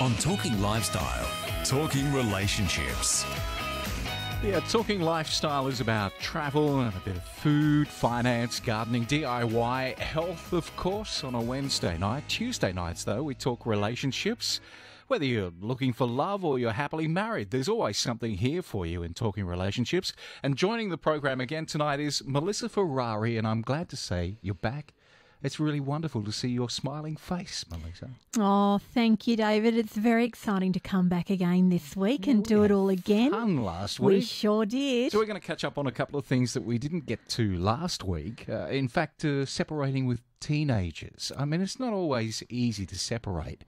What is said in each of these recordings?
on Talking Lifestyle, Talking Relationships. Yeah, talking lifestyle is about travel and a bit of food, finance, gardening, DIY, health, of course, on a Wednesday night. Tuesday nights, though, we talk relationships. Whether you're looking for love or you're happily married, there's always something here for you in talking relationships. And joining the program again tonight is Melissa Ferrari, and I'm glad to say you're back. It's really wonderful to see your smiling face, Melissa. Oh, thank you, David. It's very exciting to come back again this week and do it all again. Fun last week. We sure did. So we're going to catch up on a couple of things that we didn't get to last week. Uh, in fact, uh, separating with teenagers. I mean, it's not always easy to separate,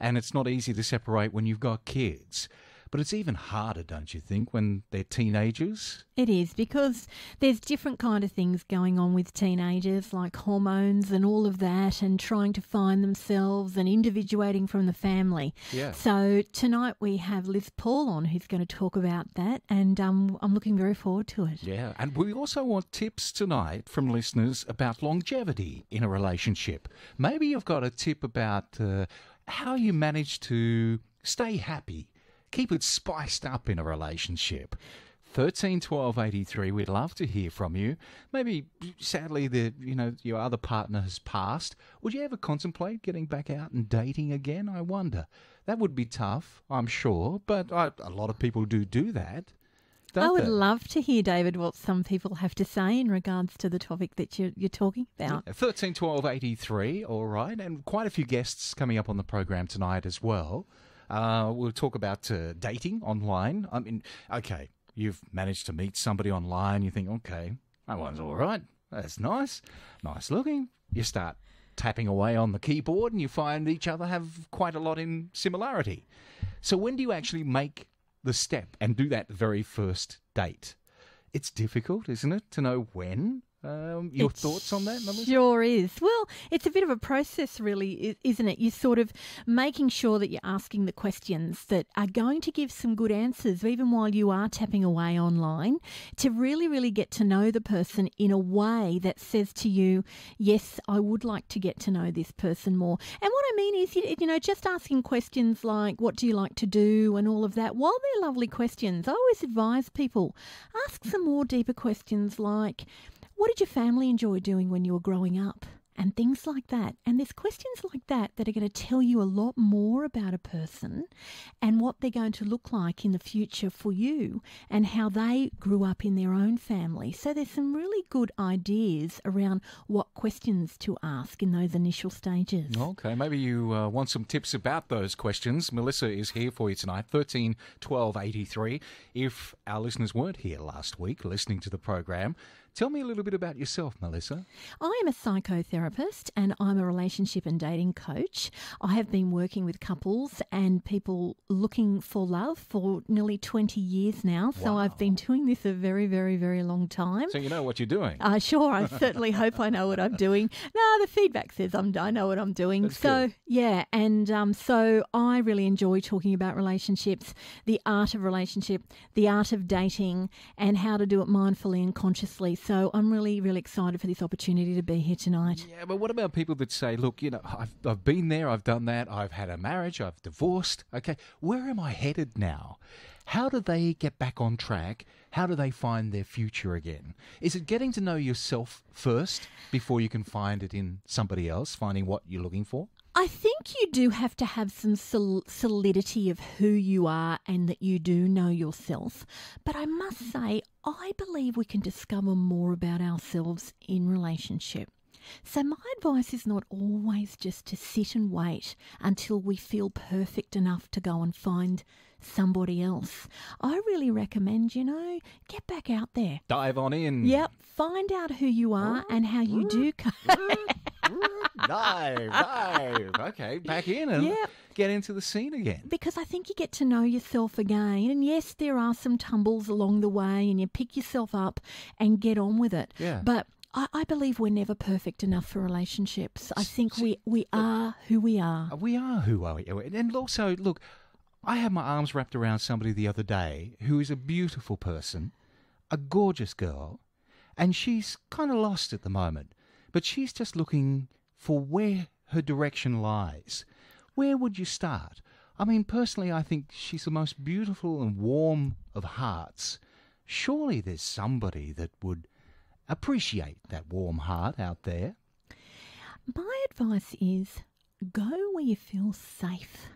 and it's not easy to separate when you've got kids. But it's even harder, don't you think, when they're teenagers? It is because there's different kind of things going on with teenagers, like hormones and all of that, and trying to find themselves and individuating from the family. Yeah. So tonight we have Liz Paul on, who's going to talk about that, and um, I'm looking very forward to it. Yeah, and we also want tips tonight from listeners about longevity in a relationship. Maybe you've got a tip about uh, how you manage to stay happy, keep it spiced up in a relationship. 13 12 83 we'd love to hear from you maybe sadly the you know your other partner has passed would you ever contemplate getting back out and dating again i wonder that would be tough i'm sure but I, a lot of people do do that don't I would they? love to hear, David, what some people have to say in regards to the topic that you're, you're talking about. Thirteen twelve eighty three. All right, and quite a few guests coming up on the program tonight as well. Uh, we'll talk about uh, dating online. I mean, okay, you've managed to meet somebody online. You think, okay, that one's all right. That's nice, nice looking. You start tapping away on the keyboard, and you find each other have quite a lot in similarity. So when do you actually make the step and do that very first date? It's difficult, isn't it, to know when? Um, your thoughts on that, Melissa? Sure is. Well, it's a bit of a process, really, isn't it? You're sort of making sure that you're asking the questions that are going to give some good answers, even while you are tapping away online, to really, really get to know the person in a way that says to you, yes, I would like to get to know this person more. And what I mean is, you you know, just asking questions like, what do you like to do, and all of that, while they're lovely questions, I always advise people ask some more deeper questions like, what did your family enjoy doing when you were growing up? And things like that. And there's questions like that that are going to tell you a lot more about a person and what they're going to look like in the future for you and how they grew up in their own family. So there's some really good ideas around what questions to ask in those initial stages. Okay, maybe you uh, want some tips about those questions. Melissa is here for you tonight, 13 12 83. If our listeners weren't here last week listening to the program, tell me a little bit about yourself, Melissa. I am a psychotherapist and I'm a relationship and dating coach. I have been working with couples and people looking for love for nearly 20 years now. So I've been doing this a very, very, very long time. So you know what you're doing. Uh, sure, I certainly hope I know what I'm doing. No, the feedback says I'm, I know what I'm doing. That's so, good. yeah, and um, so I really enjoy talking about relationships, the art of relationship, the art of dating, and how to do it mindfully and consciously. So I'm really, really excited for this opportunity to be here tonight. Yeah, but what about people that say, look, you know, I've, I've been there, I've done that, I've had a marriage, I've divorced. Okay, where am I headed now? How do they get back on track? How do they find their future again? Is it getting to know yourself first before you can find it in somebody else, finding what you're looking for? I think you do have to have some sol- solidity of who you are and that you do know yourself. But I must mm-hmm. say, I believe we can discover more about ourselves in relationship. So, my advice is not always just to sit and wait until we feel perfect enough to go and find somebody else. I really recommend, you know, get back out there. Dive on in. Yep, find out who you are and how you do. dive, dive. Okay, back in and Yep. get into the scene again. because I think you get to know yourself again. And yes, there are some tumbles along the way, and you pick yourself up and get on with it. Yeah. But I, I believe we're never perfect enough for relationships. I think we, we are who we are. We are who we are we? And also, look, I had my arms wrapped around somebody the other day who is a beautiful person, a gorgeous girl, and she's kind of lost at the moment. But she's just looking for where her direction lies. Where would you start? I mean, personally, I think she's the most beautiful and warm of hearts. Surely there's somebody that would appreciate that warm heart out there. My advice is go where you feel safe.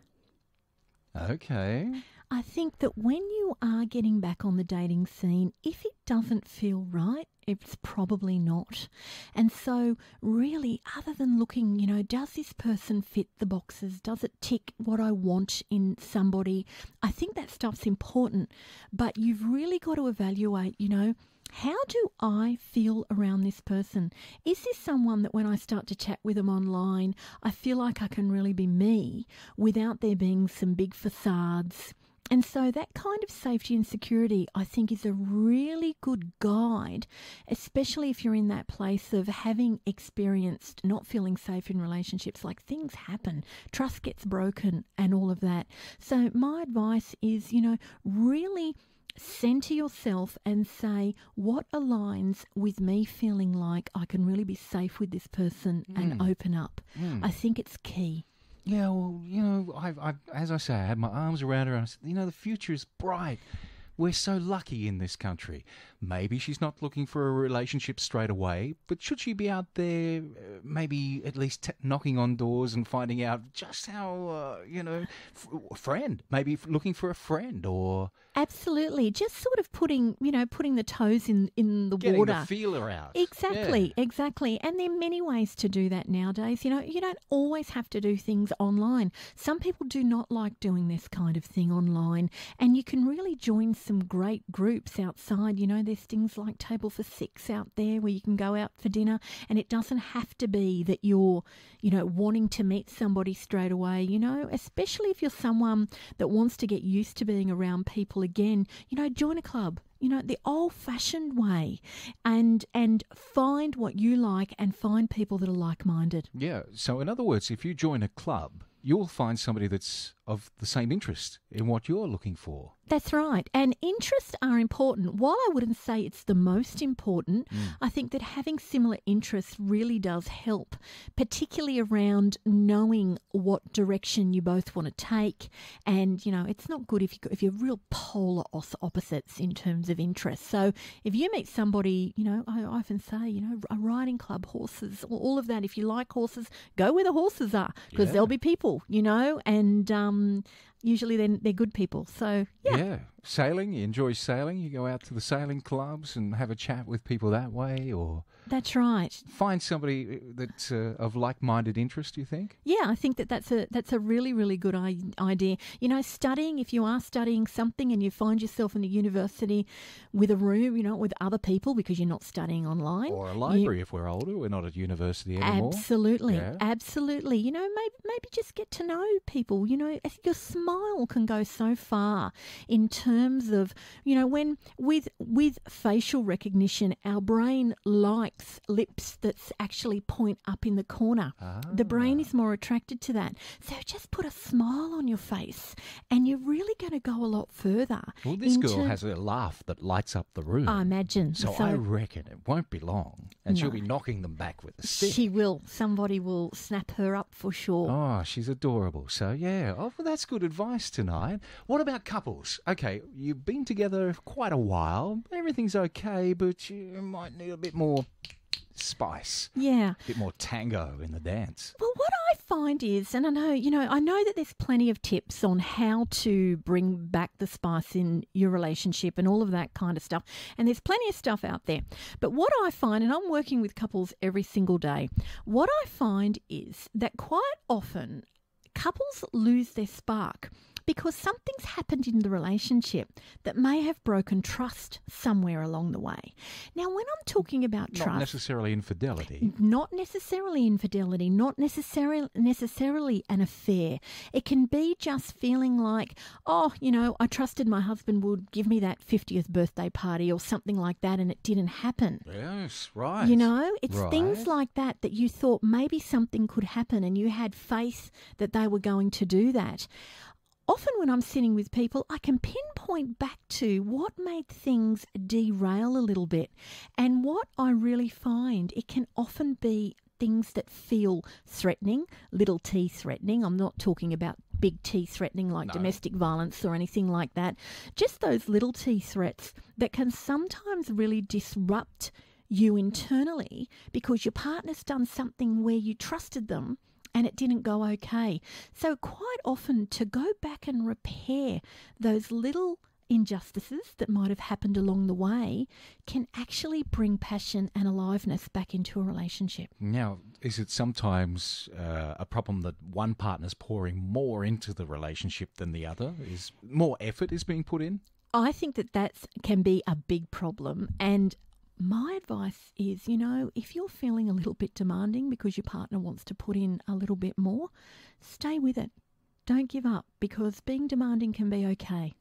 Okay. I think that when you are getting back on the dating scene, if it doesn't feel right, it's probably not. And so, really, other than looking, you know, does this person fit the boxes? Does it tick what I want in somebody? I think that stuff's important, but you've really got to evaluate, you know, how do I feel around this person? Is this someone that when I start to chat with them online, I feel like I can really be me without there being some big facades? And so that kind of safety and security, I think, is a really good guide, especially if you're in that place of having experienced not feeling safe in relationships. Like things happen, trust gets broken, and all of that. So, my advice is, you know, really center yourself and say what aligns with me feeling like I can really be safe with this person and open up. I think it's key. Yeah, well, you know, I've, I've, as I say, I had my arms around her and I said, you know, the future is bright. We're so lucky in this country. Maybe she's not looking for a relationship straight away, but should she be out there, uh, maybe at least t- knocking on doors and finding out just how, uh, you know, f- a friend, maybe f- looking for a friend or Absolutely. Just sort of putting, you know, putting the toes in, in the getting water. the feeler out. Exactly, exactly. And there are many ways to do that nowadays. You know, you don't always have to do things online. Some people do not like doing this kind of thing online. And you can really join some great groups outside. You know, there's things like Table for Six out there where you can go out for dinner. And it doesn't have to be that you're, you know, wanting to meet somebody straight away. You know, especially if you're someone that wants to get used to being around people again, you know, join a club you know the old fashioned way and and find what you like and find people that are like minded Yeah. So, in other words, if you join a club, you'll find somebody that's of the same interest in what you're looking for. That's right. And interests are important. While i wouldn't say it's the most important i think that having similar interests really does help particularly around knowing what direction you both want to take. And you know it's not good if you if you're real polar opposites in terms of interests. So if you meet somebody you know i often say you know a riding club horses all of that if you like horses go where the horses are because Yeah. there'll be people you know? And um usually then they're good people so yeah. Sailing, you enjoy sailing, you go out to the sailing clubs and have a chat with people that way, or That's right. find somebody that's uh, of like minded interest, you think? Yeah, I think that that's a that's a really really good I- idea. You know, studying if you are studying something and you find yourself in a university with a room, you know, with other people because you're not studying online Or a you- library if we're older, we're not at university anymore. Absolutely, Yeah. absolutely. You know, maybe maybe just get to know people. You know, your smile can go so far in terms of you know when with with facial recognition, our brain likes lips that actually point up in the corner. The brain is ah. more attracted to that. So just put a smile on your face, and you're really going to go a lot further. Well, this in girl has a laugh that lights up the room. I imagine. so, I reckon it won't be long, and she'll be knocking them back with a stick. she will. Somebody will snap her up for sure. Oh, she's adorable. So, yeah. Oh, well, that's good advice tonight. What about couples? Okay, you've been together quite a while. Everything's okay, but you might need a bit more spice, Yeah. a bit more tango in the dance. Well, what I find is, and I know, you know, I know that there's plenty of tips on how to bring back the spice in your relationship and all of that kind of stuff. And there's plenty of stuff out there. But what I find, and I'm working with couples every single day, what I find is that quite often couples lose their spark because something's happened in the relationship that may have broken trust somewhere along the way. Now, when I'm talking about Not trust, necessarily infidelity. not necessarily infidelity, not necessarily necessarily an affair. It can be just feeling like, oh, you know, I trusted my husband would give me that 50th birthday party or something like that and it didn't happen. Yes, right. You know, it's things like that that you thought maybe something could happen and you had faith that they were going to do that. Often, when I'm sitting with people, I can pinpoint back to what made things derail a little bit. And what I really find, it can often be things that feel threatening, little t threatening. I'm not talking about big T threatening like domestic violence or anything like that. Just those little T threats that can sometimes really disrupt you internally because your partner's done something where you trusted them and it didn't go okay. So, quite often, to go back and repair those little injustices that might have happened along the way can actually bring passion and aliveness back into a relationship. Now, is it sometimes uh, a problem that one partner's pouring more into the relationship than the other? Is more effort is being put in? I think that that can be a big problem. And my advice is, you know, if you're feeling a little bit demanding because your partner wants to put in a little bit more, stay with it. Don't give up because being demanding can be okay.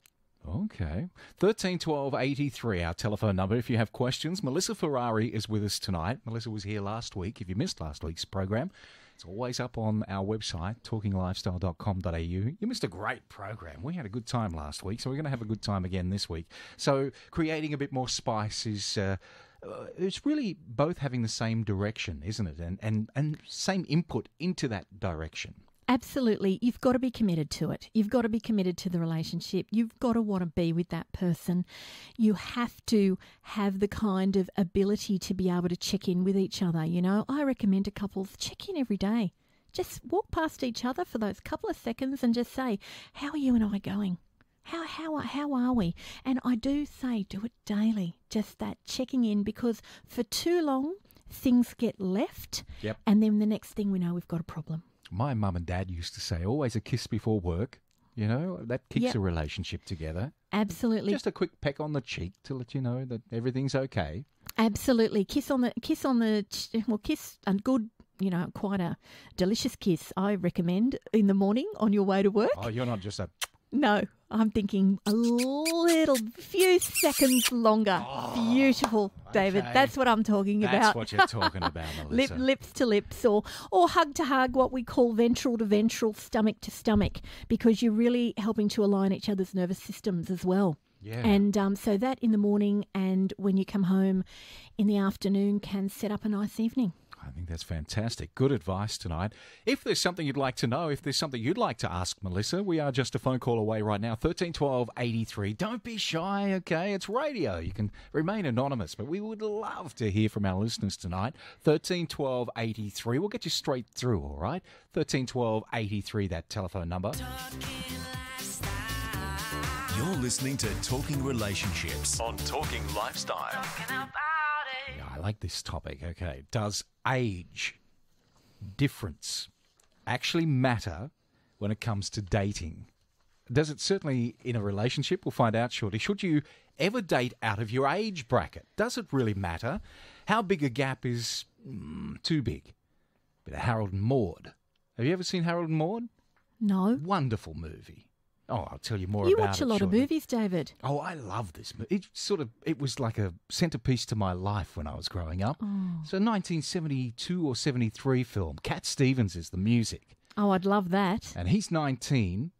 Okay. 13 12 83, our telephone number. If you have questions, Melissa Ferrari is with us tonight. Melissa was here last week. If you missed last week's program, it's always up on our website, talkinglifestyle.com.au. You missed a great program. We had a good time last week, so we're going to have a good time again this week. So, creating a bit more spice is. Uh, Uh, it's really both having the same direction, isn't it? And, and and same input into that direction. Absolutely. You've got to be committed to it. You've got to be committed to the relationship. You've got to want to be with that person. You have to have the kind of ability to be able to check in with each other. You know, I recommend to couples check in every day. Just walk past each other for those couple of seconds and just say, How are you and I going? How, how, how are we? And I do say, do it daily, just that checking in, because for too long, things get left. Yep. And then the next thing we know, we've got a problem my mum and dad used to say, always a kiss before work. You know, that keeps Yep. a relationship together. Absolutely. Just a quick peck on the cheek to let you know that everything's okay. Absolutely. Kiss on the kiss on the well kiss a good, you know, quite a delicious kiss I recommend in the morning on your way to work. Oh, you're not just a. No, I'm thinking a little few seconds longer. Beautiful, David. Oh, okay. That's what I'm talking That's about. That's what you're talking about, Lip, lips to lips or or hug to hug, what we call ventral to ventral, stomach to stomach, because you're really helping to align each other's nervous systems as well. Yeah. And um, so that in the morning and when you come home in the afternoon can set up a nice evening. I think that's fantastic. Good advice tonight. If there's something you'd like to know, if there's something you'd like to ask Melissa, we are just a phone call away right now. 1312 83. Don't be shy, okay? It's radio. You can remain anonymous, but we would love to hear from our listeners tonight. 1312 83. We'll get you straight through, all right? 1312 83, that telephone number. You're listening to Talking Relationships on Talking Lifestyle. Yeah, I like this topic. Okay. Does age difference actually matter when it comes to dating? Does it certainly in a relationship? We'll find out shortly. Should you ever date out of your age bracket? Does it really matter? How big a gap is mm, too big? Bit of Harold and Maude. Have you ever seen Harold and Maude? No. Wonderful movie. Oh, I'll tell you more. You watch a lot of movies, David. Oh, I love this movie. It sort of it was like a centerpiece to my life when I was growing up. Oh. So, 1972 or 73 film. Cat Stevens is the music, Oh, I'd love that. and he's 19,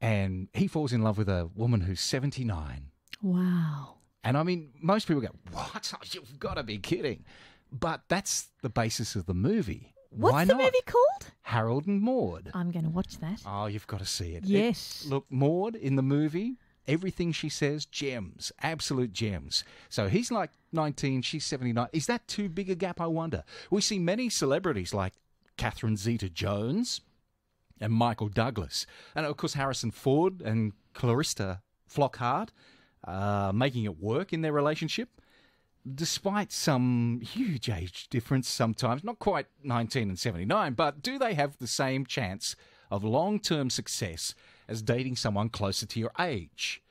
and he falls in love with a woman who's 79. Wow. And I mean, most people go, "What? You've got to be kidding!" But that's the basis of the movie. What's Why the not? movie called? Harold and Maude. I'm going to watch that. Oh, you've got to see it. It- Yes. look, Maud in the movie, everything she says, gems, absolute gems. So he's like 19, she's 79. Is that too big a gap, I wonder? We see many celebrities like Catherine Zeta Jones and Michael Douglas. And of course, Harrison Ford and Clarissa Flockhart uh, making it work in their relationship despite some huge age difference sometimes, not quite 19 and 79, but do they have the same chance of long term success as dating someone closer to your age?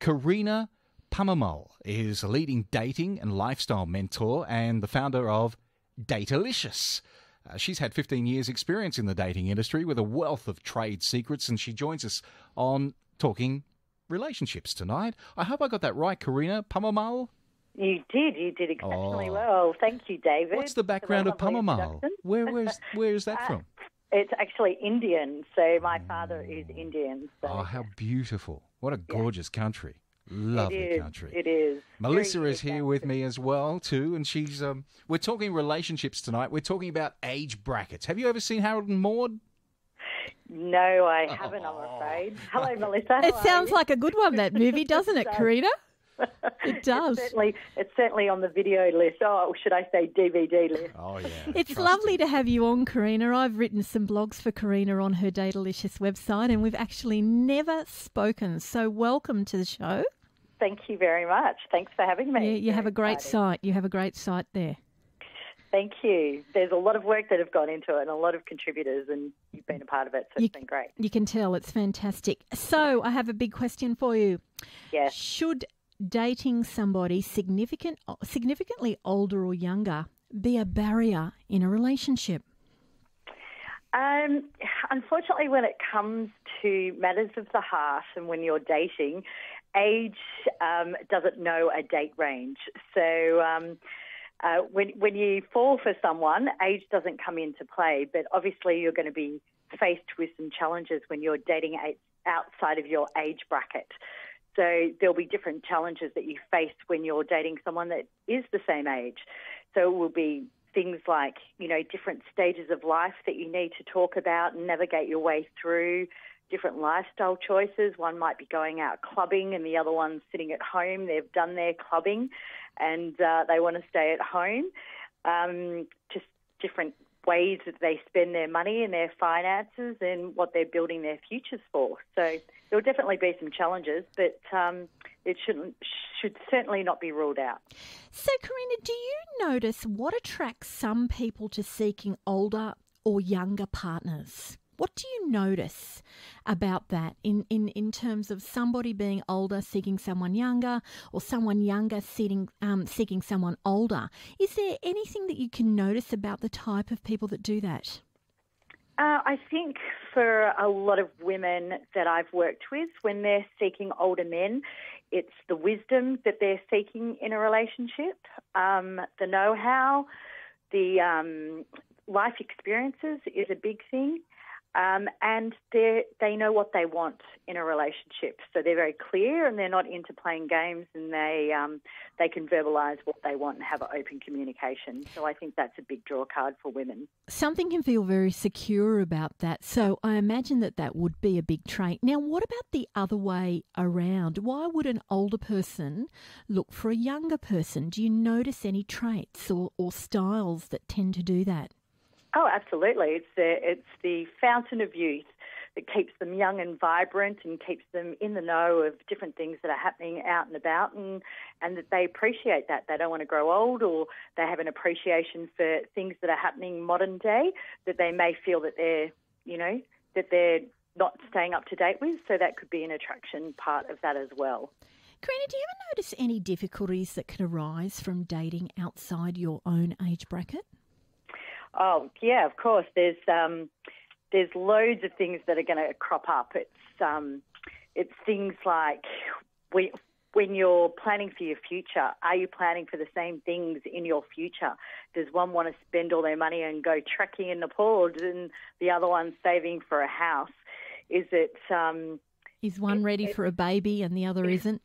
Karina Pamamal is a leading dating and lifestyle mentor and the founder of Datalicious. Uh, she's had 15 years' experience in the dating industry with a wealth of trade secrets, and she joins us on Talking Relationships tonight. I hope I got that right, Karina Pamamal. You did. You did exceptionally Oh. well. Thank you, David. What's the background of lovely Pamamal? Where, where's, where is that Uh, from? It's actually Indian. So my father is Indian. So Oh, how beautiful. What a gorgeous country. Lovely it is. country. It is. Melissa Very is good here with me as well too, and she's um. We're talking relationships tonight. We're talking about age brackets. Have you ever seen Harold and Maude? No, I haven't, I'm afraid. Hello, Melissa. It How are sounds you? like a good one, that movie, doesn't it, does. Karina? It does. It's certainly, it's certainly on the video list. Oh, should I say DVD list? Oh yeah. It's Trust lovely him. to have you on, Karina. I've written some blogs for Karina on her Datalicious website, and we've actually never spoken. So, welcome to the show. Thank you very much. Thanks for having me. You, you have a great exciting. site. You have a great site there. Thank you. There's a lot of work that have gone into it and a lot of contributors, and you've been a part of it, so You- it's been great. You can tell it's fantastic. So, I have a big question for you. Yes. Should dating somebody significant, significantly older or younger be a barrier in a relationship? Um, unfortunately, when it comes to matters of the heart and when you're dating, age um, doesn't know a date range. So um, uh, when when you fall for someone, age doesn't come into play. But obviously, you're going to be faced with some challenges when you're dating outside of your age bracket. So there'll be different challenges that you face when you're dating someone that is the same age. So it will be things like, you know, different stages of life that you need to talk about and navigate your way through, different lifestyle choices. One might be going out clubbing and the other one's sitting at home. They've done their clubbing and uh, they want to stay at home. Um, just different ways that they spend their money and their finances and what they're building their futures for. So there'll definitely be some challenges, but um, it shouldn't should certainly not be ruled out. So, Karina, do you notice what attracts some people to seeking older or younger partners? What do you notice about that in, in, in terms of somebody being older seeking someone younger or someone younger seeking, um, seeking someone older? Is there anything that you can notice about the type of people that do that? Uh, I think for a lot of women that I've worked with, when they're seeking older men, it's the wisdom that they're seeking in a relationship, um, the know how, the um, life experiences is a big thing. Um, and they they know what they want in a relationship, so they're very clear and they're not into playing games, and they um, they can verbalise what they want and have open communication. So I think that's a big draw card for women. Something can feel very secure about that. So I imagine that that would be a big trait. Now, what about the other way around? Why would an older person look for a younger person? Do you notice any traits or, or styles that tend to do that? Oh, absolutely. It's the it's the fountain of youth that keeps them young and vibrant and keeps them in the know of different things that are happening out and about and and that they appreciate that. They don't want to grow old or they have an appreciation for things that are happening modern day that they may feel that they're, you know, that they're not staying up to date with. So that could be an attraction part of that as well. Karina, do you ever notice any difficulties that could arise from dating outside your own age bracket? Oh yeah, of course. There's um, there's loads of things that are going to crop up. It's um, it's things like we, when you're planning for your future, are you planning for the same things in your future? Does one want to spend all their money and go trekking in Nepal, and the other one saving for a house? Is it um, Is one ready for a baby and the other isn't?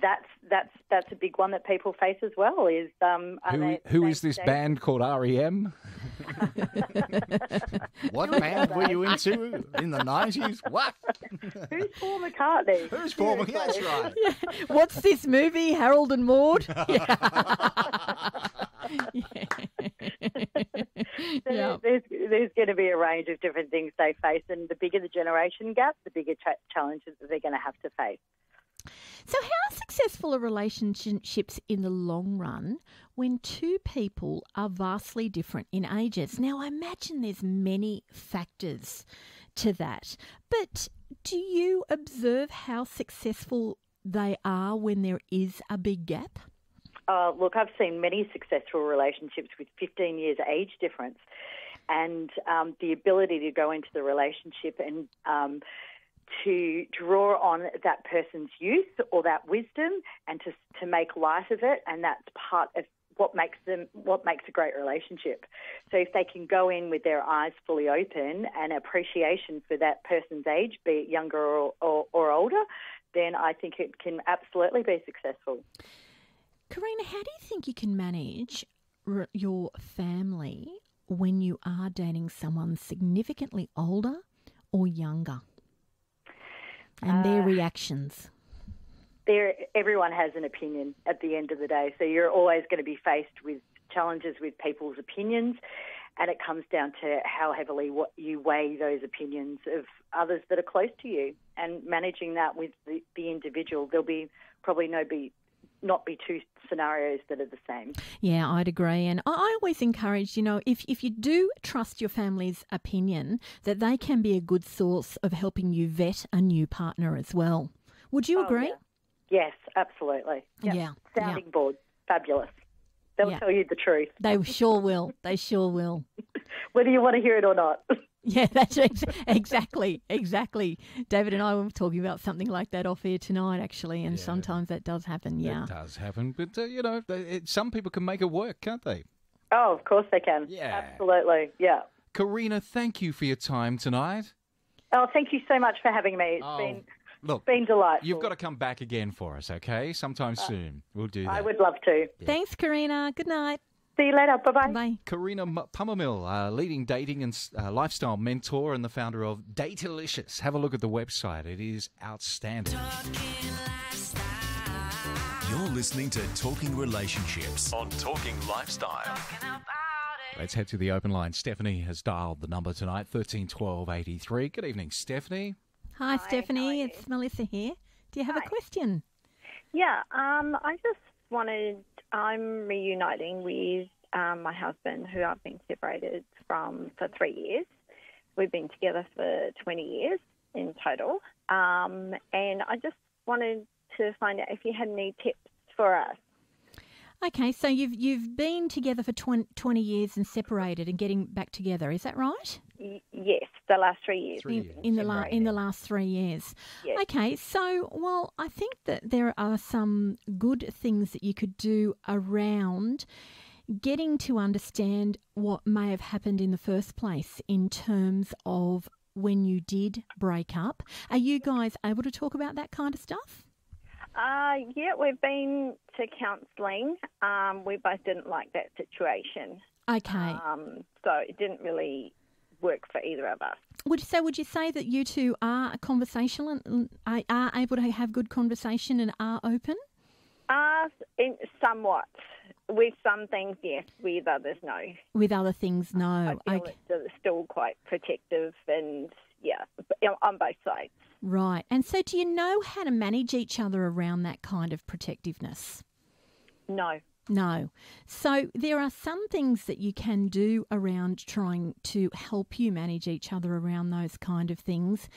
That's that's that's a big one that people face as well. Is um, Who, they- who they is this stay- band called REM? what band were you into in the 90s? What? Who's Paul McCartney? Who's Paul McCartney? That's right. What's this movie, Harold and Maude? So Yeah. There's there's going to be a range of different things they face, and the bigger the generation gap, the bigger cha- challenges that they're going to have to face. So, how successful are relationships in the long run when two people are vastly different in ages? Now, I imagine there's many factors to that, but do you observe how successful they are when there is a big gap? Uh, look, I've seen many successful relationships with 15 years age difference, and um, the ability to go into the relationship and um, to draw on that person's youth or that wisdom and to to make light of it, and that's part of what makes them what makes a great relationship. So if they can go in with their eyes fully open and appreciation for that person's age, be it younger or, or, or older, then I think it can absolutely be successful. Karina, how do you think you can manage your family when you are dating someone significantly older or younger? And their Uh, reactions. there everyone has an opinion at the end of the day. So you're always going to be faced with challenges with people's opinions. And it comes down to how heavily what you weigh those opinions of others that are close to you. And managing that with the, the individual there'll be probably no be not be two scenarios that are the same Yeah, I'd agree. And I always encourage, you know, if, if you do trust your family's opinion, that they can be a good source of helping you vet a new partner as well. Would you Oh, agree? yeah. yes absolutely Yeah, yeah. sounding board fabulous they'll Yeah. tell you the truth They sure will. They sure will. whether you want to hear it or not Yeah, that's ex- exactly, exactly. David and I were talking about something like that off air tonight, actually, and Yeah. sometimes that does happen. Yeah. It does happen, but uh, you know, they- it, some people can make it work, can't they? oh of course they can Yeah. absolutely yeah Karina, thank you for your time tonight. Oh, thank you so much for having me. It's Oh, been Look, been delightful. you've got to come back again for us, okay? Sometime soon. We'll do that. I would love to. Thanks, Karina. Good night. See you later. Bye bye. Bye. Karina M- Pummermill, uh, leading dating and uh, lifestyle mentor and the founder of Datalicious. Have a look at the website. It is outstanding. You're listening to Talking Relationships on Talking Lifestyle. Let's head to the open line. Stephanie has dialed the number tonight, 131283. Good evening, Stephanie. Hi, Stephanie. It's Melissa here. Do you have a question? Yeah, um, I just wanted. I'm reuniting with um, my husband, who I've been separated from for three years. We've been together for 20 years in total, um, and I just wanted to find out if you had any tips for us. Okay, so you've you've been together for 20, 20 years and separated and getting back together. Is that right? Y- yes, the last three years. Three in, years. in the la- in the last three years. Yes. Okay, so well, I think that there are some good things that you could do around getting to understand what may have happened in the first place in terms of when you did break up. Are you guys able to talk about that kind of stuff? Uh, yeah, we've been to counselling. Um, we both didn't like that situation, Okay. um, so it didn't really work for either of us. Would you say? Would you say that you two are conversational and are, are able to have good conversation and are open? Uh, in, somewhat. With some things, yes. With others, no. With other things, no. I feel Okay. it's still quite protective and, yeah, on both sides. Right. And so, do you know how to manage each other around that kind of protectiveness? No. No. So, there are some things that you can do around trying to help you manage each other around those kind of things.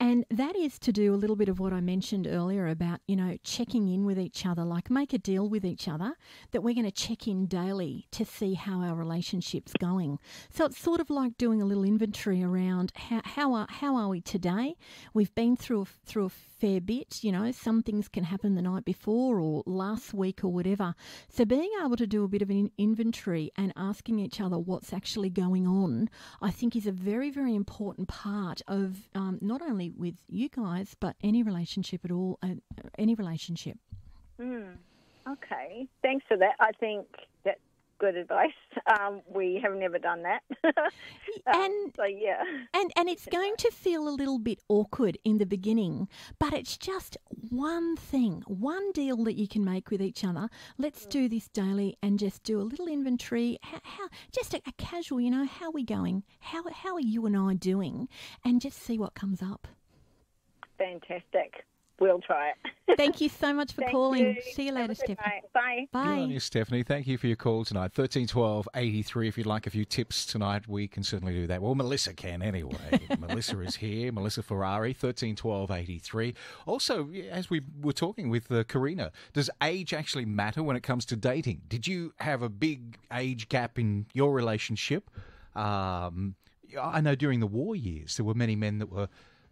And that is to do a little bit of what I mentioned earlier about, you know, checking in with each other, like make a deal with each other that we're going to check in daily to see how our relationship's going. So, it's sort of like doing a little inventory around how, how, are, how are we today? We've been through a, through a fair bit, you know, some things can happen the night before or last week or whatever. So, being able to do a bit of an inventory and asking each other what's actually going on, I think is a very, very important part of um, not only with you guys, but any relationship at all, uh, any relationship. Okay. Thanks for that. I think that's good advice. Um, we have never done that. Um, And so, yeah. And and it's going to feel a little bit awkward in the beginning, but it's just one thing, one deal that you can make with each other. Let's do this daily and just do a little inventory. How, how just a, a casual, you know, how are we going? How how are you and I doing? And just see what comes up. Fantastic. We'll try it. Thank you so much for Thank calling. you. See you later, Stephanie. night. Bye. Good on Bye. you, Stephanie. Thank you for your call tonight. Thirteen twelve eighty three. If you'd like a few tips tonight, we can certainly do that. Well, Melissa can anyway. Melissa is here. Melissa Ferrari, thirteen twelve eighty three. Also, as we were talking with uh, Karina, does age actually matter when it comes to dating? Did you have a big age gap in your relationship? Um, I know during the war years there were many men that were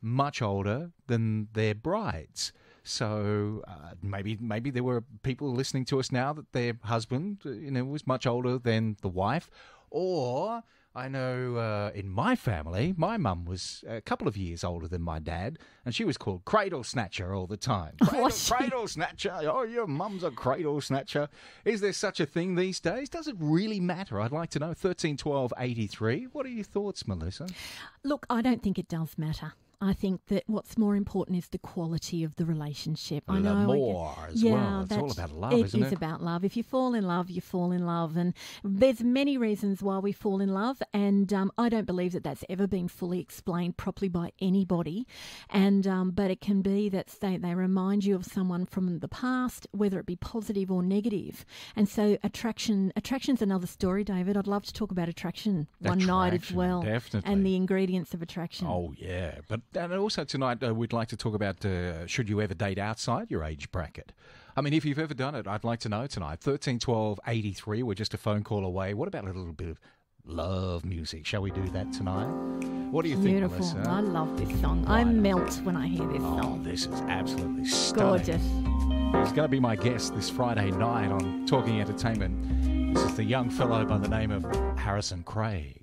much older than their brides. So uh, maybe maybe there were people listening to us now that their husband, uh, you know, was much older than the wife, or I know uh, in my family, my mum was a couple of years older than my dad, and she was called Cradle Snatcher all the time. Cradle, cradle Snatcher. Oh, your mum's a Cradle Snatcher. Is there such a thing these days? Does it really matter? I'd like to know. 13, 12, 83. What are your thoughts, Melissa? Look, I don't think it does matter. I think that what's more important is the quality of the relationship. I know I L'amour as well. It's all about love, it isn't is it? about love. If you fall in love, you fall in love, and there's many reasons why we fall in love. And um, I don't believe that that's ever been fully explained properly by anybody. And um, but it can be that they they remind you of someone from the past, whether it be positive or negative. And so attraction attraction's another story, David. I'd love to talk about attraction one night as well, definitely. and the ingredients of attraction. Oh yeah, but and also tonight uh, we'd like to talk about uh, should you ever date outside your age bracket. I mean, if you've ever done it, I'd like to know tonight. Thirteen twelve eighty three. We're just a phone call away. What about a little bit of love music? Shall we do that tonight? What do you Beautiful. think, Melissa? I love this song. I melt when I hear this Oh, song. this is absolutely stunning. Gorgeous. He's going to be my guest this Friday night on Talking Entertainment. This is the young fellow by the name of Harrison Craig.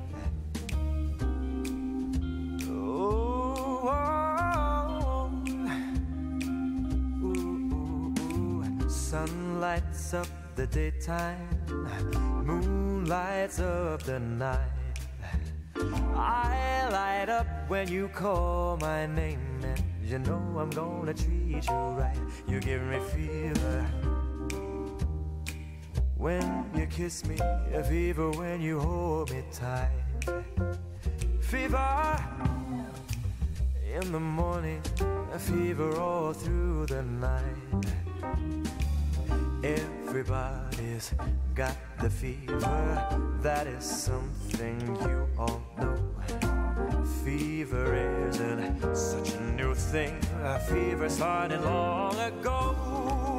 Sun lights up the daytime, moon lights up the night. I light up when you call my name, and you know I'm gonna treat you right. You give me fever. When you kiss me, a fever when you hold me tight. Fever in the morning, a fever all through the night. Everybody's got the fever, that is something you all know. Fever isn't such a new thing, a fever started long ago.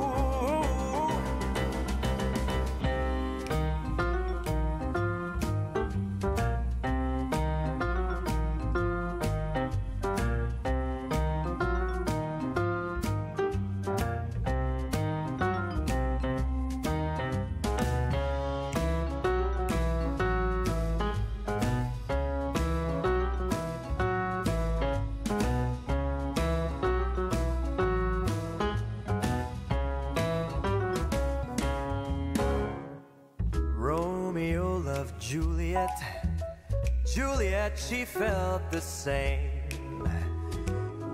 Same.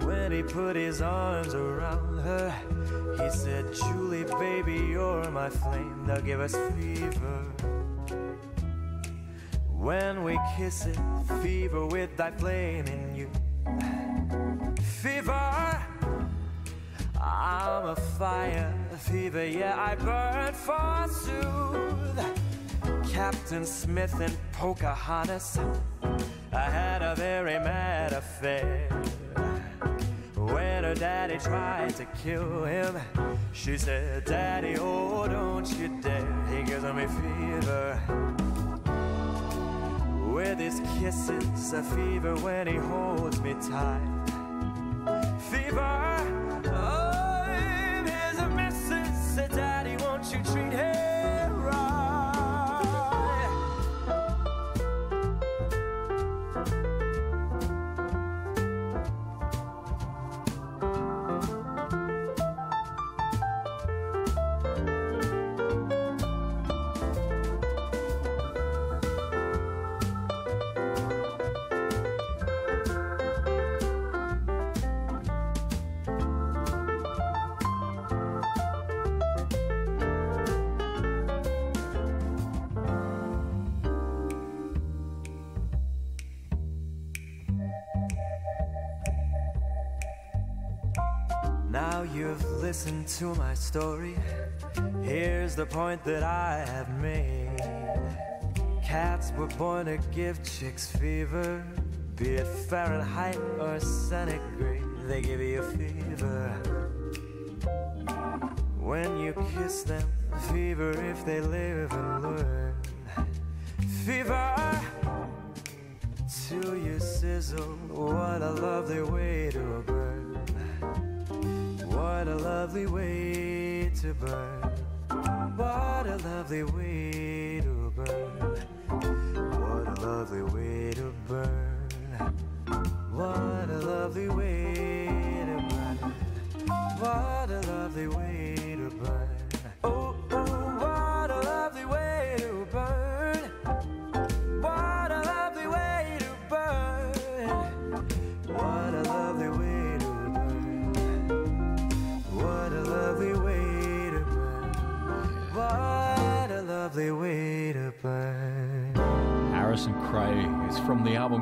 When he put his arms around her, he said, Julie, baby, you're my flame. Now give us fever. When we kiss it, fever with thy flame in you. Fever. I'm a fire, fever, yeah, I burn for forsooth. Captain Smith and Pocahontas, I had a very mad affair. When her daddy tried to kill him, she said, Daddy, oh, don't you dare. He gives me fever. With his kisses, a fever when he holds me tight fever. Story, here's the point that I have made. Cats were born to give chicks fever, be it Fahrenheit or centigrade, they give you fever. When you kiss them, fever if they live and learn. Fever till you sizzle, what a lovely way to burn. What a lovely way to burn. What a lovely way to burn.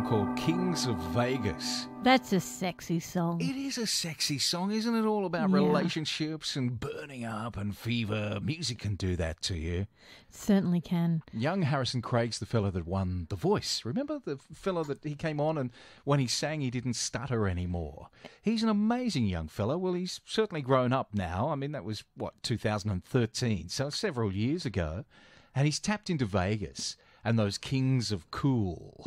Called Kings of Vegas. That's a sexy song. It is a sexy song, isn't it? All about Yeah. relationships and burning up and fever. Music can do that to you. Certainly can. Young Harrison Craig's the fella that won The Voice. Remember the fella that he came on and when he sang he didn't stutter anymore. He's an amazing young fella. Well, he's certainly grown up now. I mean, that was what 2013, so several years ago, and he's tapped into Vegas and those Kings of Cool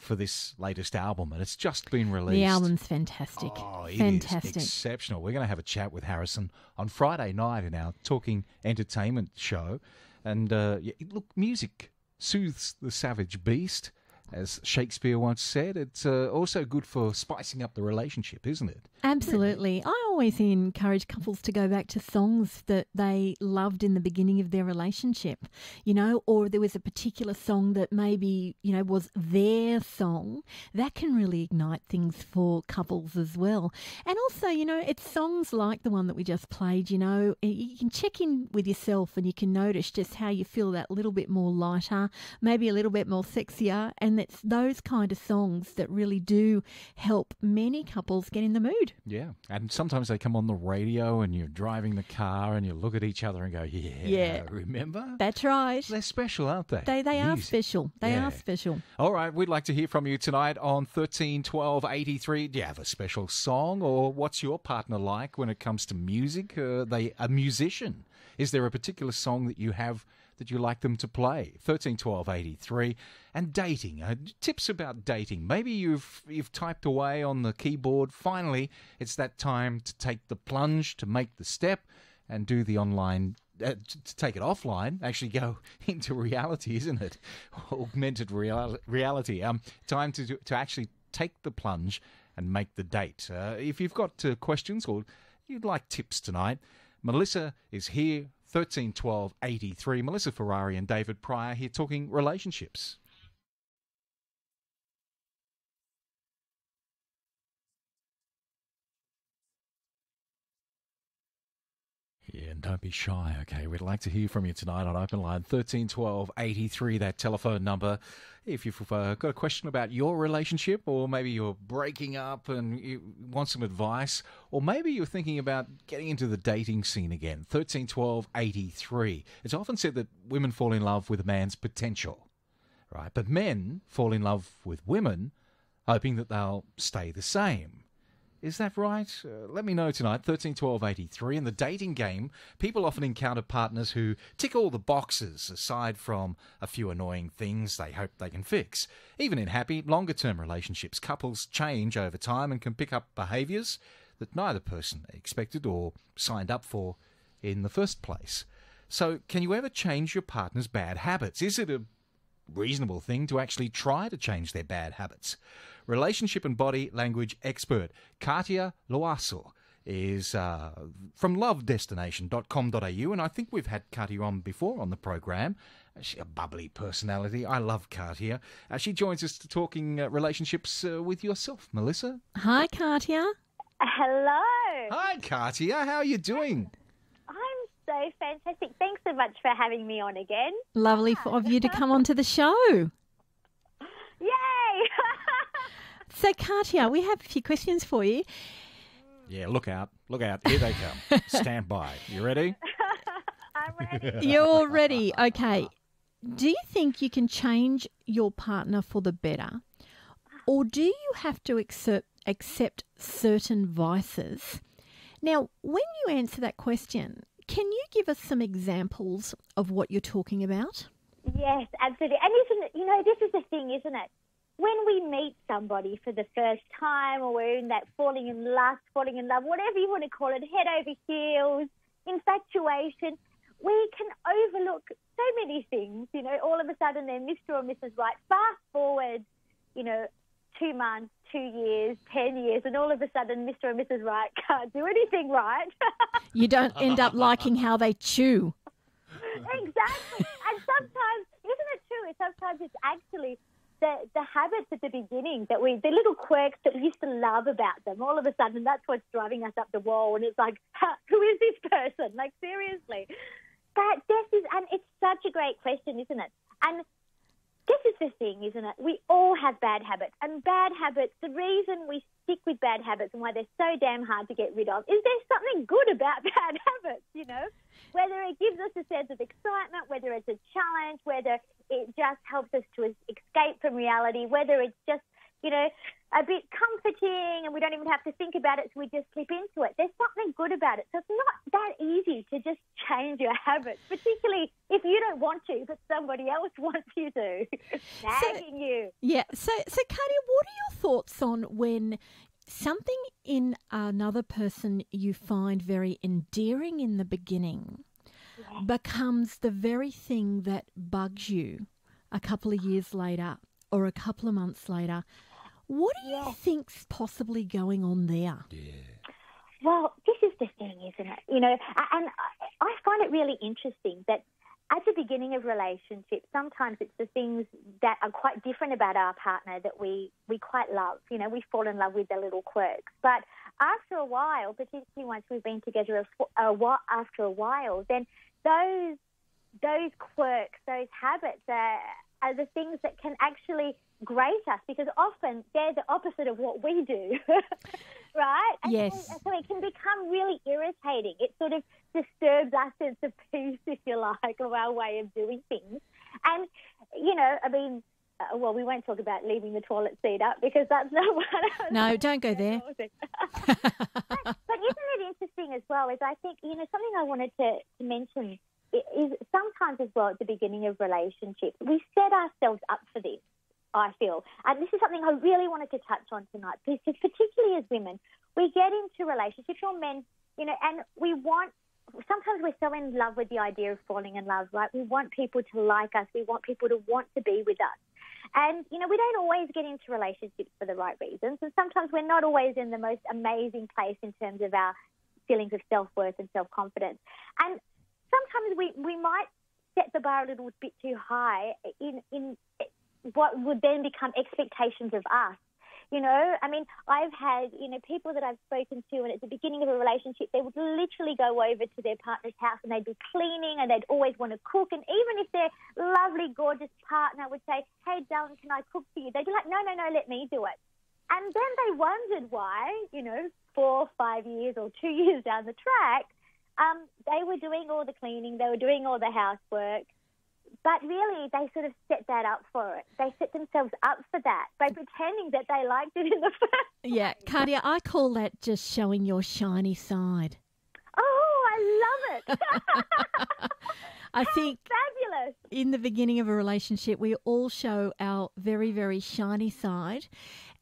for this latest album, and it's just been released. The album's fantastic. Oh, it is fantastic. exceptional. We're going to have a chat with Harrison on Friday night in our Talking Entertainment show. And uh, yeah, look, music soothes the savage beast, as Shakespeare once said. It's uh, also good for spicing up the relationship, isn't it? Absolutely. I always encourage couples to go back to songs that they loved in the beginning of their relationship, you know, or there was a particular song that maybe, you know, was their song. That can really ignite things for couples as well. And also, you know, it's songs like the one that we just played, you know, you can check in with yourself and you can notice just how you feel that little bit more lighter, maybe a little bit more sexier. And it's those kind of songs that really do help many couples get in the mood. Yeah. And sometimes they come on the radio and you're driving the car and you look at each other and go, yeah, Yeah. remember? That's right. They're special, aren't they? They they are special. They Yeah. are special. All right, we'd like to hear from you tonight on 13 12 83. Do you have a special song or what's your partner like when it comes to music? Are they a musician? Is there a particular song that you have that you like them to play? 13 12 83. And dating, uh, tips about dating. Maybe you've you've typed away on the keyboard. Finally, it's that time to take the plunge, to make the step and do the online uh, to take it offline, actually go into reality, isn't it? Augmented real- reality. Um, time to do- to actually take the plunge and make the date. Uh, if you've got uh, questions or you'd like tips tonight, Melissa is here. 13 12 83. Melissa Ferrari and David Prior here talking relationships. Yeah, and don't be shy, okay? We'd like to hear from you tonight on Open Line 13 12 83, that telephone number. If you've uh, got a question about your relationship, or maybe you're breaking up and you want some advice, or maybe you're thinking about getting into the dating scene again, 13 12 83. It's often said that women fall in love with a man's potential, right? But men fall in love with women hoping that they'll stay the same. Is that right? Uh, let me know tonight, 13 12 83. In the dating game, people often encounter partners who tick all the boxes aside from a few annoying things they hope they can fix. Even in happy, longer term relationships, couples change over time and can pick up behaviours that neither person expected or signed up for in the first place. So, can you ever change your partner's bad habits? Is it a reasonable thing to actually try to change their bad habits. Relationship and body language expert Katia Loisel is uh, from lovedestination.com.au, and I think we've had Katia on before on the program. She's a bubbly personality. I love Katia. Uh, she joins us to talking uh, relationships uh, with yourself, Melissa. Hi, Katia. Hello. Hi, Katia. How are you doing? I'm so fantastic. Thanks so much for having me on again. Lovely for, of you to come onto the show. Yay! So, Katia, we have a few questions for you. Yeah, look out. Look out. Here they come. Stand by. You ready? I'm ready. You're ready. Okay. Do you think you can change your partner for the better? Or do you have to accept, accept certain vices? Now, when you answer that question, can you give us some examples of what you're talking about? yes, absolutely. And isn't it, you know, this is the thing, isn't it? When we meet somebody for the first time or we're in that falling in lust, falling in love, whatever you want to call it, head over heels, infatuation, we can overlook so many things. You know, all of a sudden they're Mr. or Mrs. Right. Fast forward, you know, two months, two years, ten years, and all of a sudden Mr. or Mrs. Right can't do anything right. You don't end up liking how they chew. exactly. And sometimes, isn't it true? Sometimes it's actually the, the habits at the beginning that we, the little quirks that we used to love about them, all of a sudden that's what's driving us up the wall. And it's like, who is this person? Like, seriously. But this is, and it's such a great question, isn't it? And this is the thing, isn't it? We all have bad habits. And bad habits, the reason we stick with bad habits and why they're so damn hard to get rid of is there's something good about bad habits, you know? Whether it gives us a sense of excitement, whether it's a challenge, whether it just helps us to escape from reality, whether it's just, you know, a bit comforting and we don't even have to think about it, so we just slip into it. There's something good about it. So it's not that easy to just change your habits, particularly if you don't want to, but somebody else wants you to, nagging you. Yeah. So, so Katia, what are your thoughts on when something in another person you find very endearing in the beginning becomes the very thing that bugs you a couple of years later or a couple of months later? What do you think's possibly going on there? Well, this is the thing, isn't it? You know, and I- I find it really interesting that at the beginning of relationships, sometimes it's the things that are quite different about our partner that we, we quite love. You know, we fall in love with the little quirks. But after a while, particularly once we've been together a, a after a while, then those those quirks, those habits are, are the things that can actually grate us because often they're the opposite of what we do, right? And Yes. So, so it can become really irritating. It sort of disturbs our sense of peace, if you like, of our way of doing things. And, you know, I mean, uh, well, we won't talk about leaving the toilet seat up because that's not what I No, don't go there. but isn't it interesting as well? Is I think you know something I wanted to, to mention i- is sometimes as well at the beginning of relationships we set ourselves up for this. I feel, and this is something I really wanted to touch on tonight because particularly as women, we get into relationships or men, you know, and we want. Sometimes we're so in love with the idea of falling in love, right? We want people to like us. We want people to want to be with us. And, you know, we don't always get into relationships for the right reasons. And sometimes we're not always in the most amazing place in terms of our feelings of self worth and self confidence. And sometimes we, we might set the bar a little bit too high in, in what would then become expectations of us. You know, I mean, I've had, you know, people that I've spoken to, and at the beginning of a relationship, they would literally go over to their partner's house and they'd be cleaning and they'd always want to cook. And even if their lovely, gorgeous partner would say, Hey, darling, can I cook for you? They'd be like, No, no, no, let me do it. And then they wondered why, you know, four, five years or two years down the track, um, they were doing all the cleaning, they were doing all the housework. But really, they sort of set that up for it. They set themselves up for that by pretending that they liked it in the first. Yeah, Katia, I call that just showing your shiny side. Oh, I love it! I think Fabulous. in the beginning of a relationship, we all show our very, very shiny side.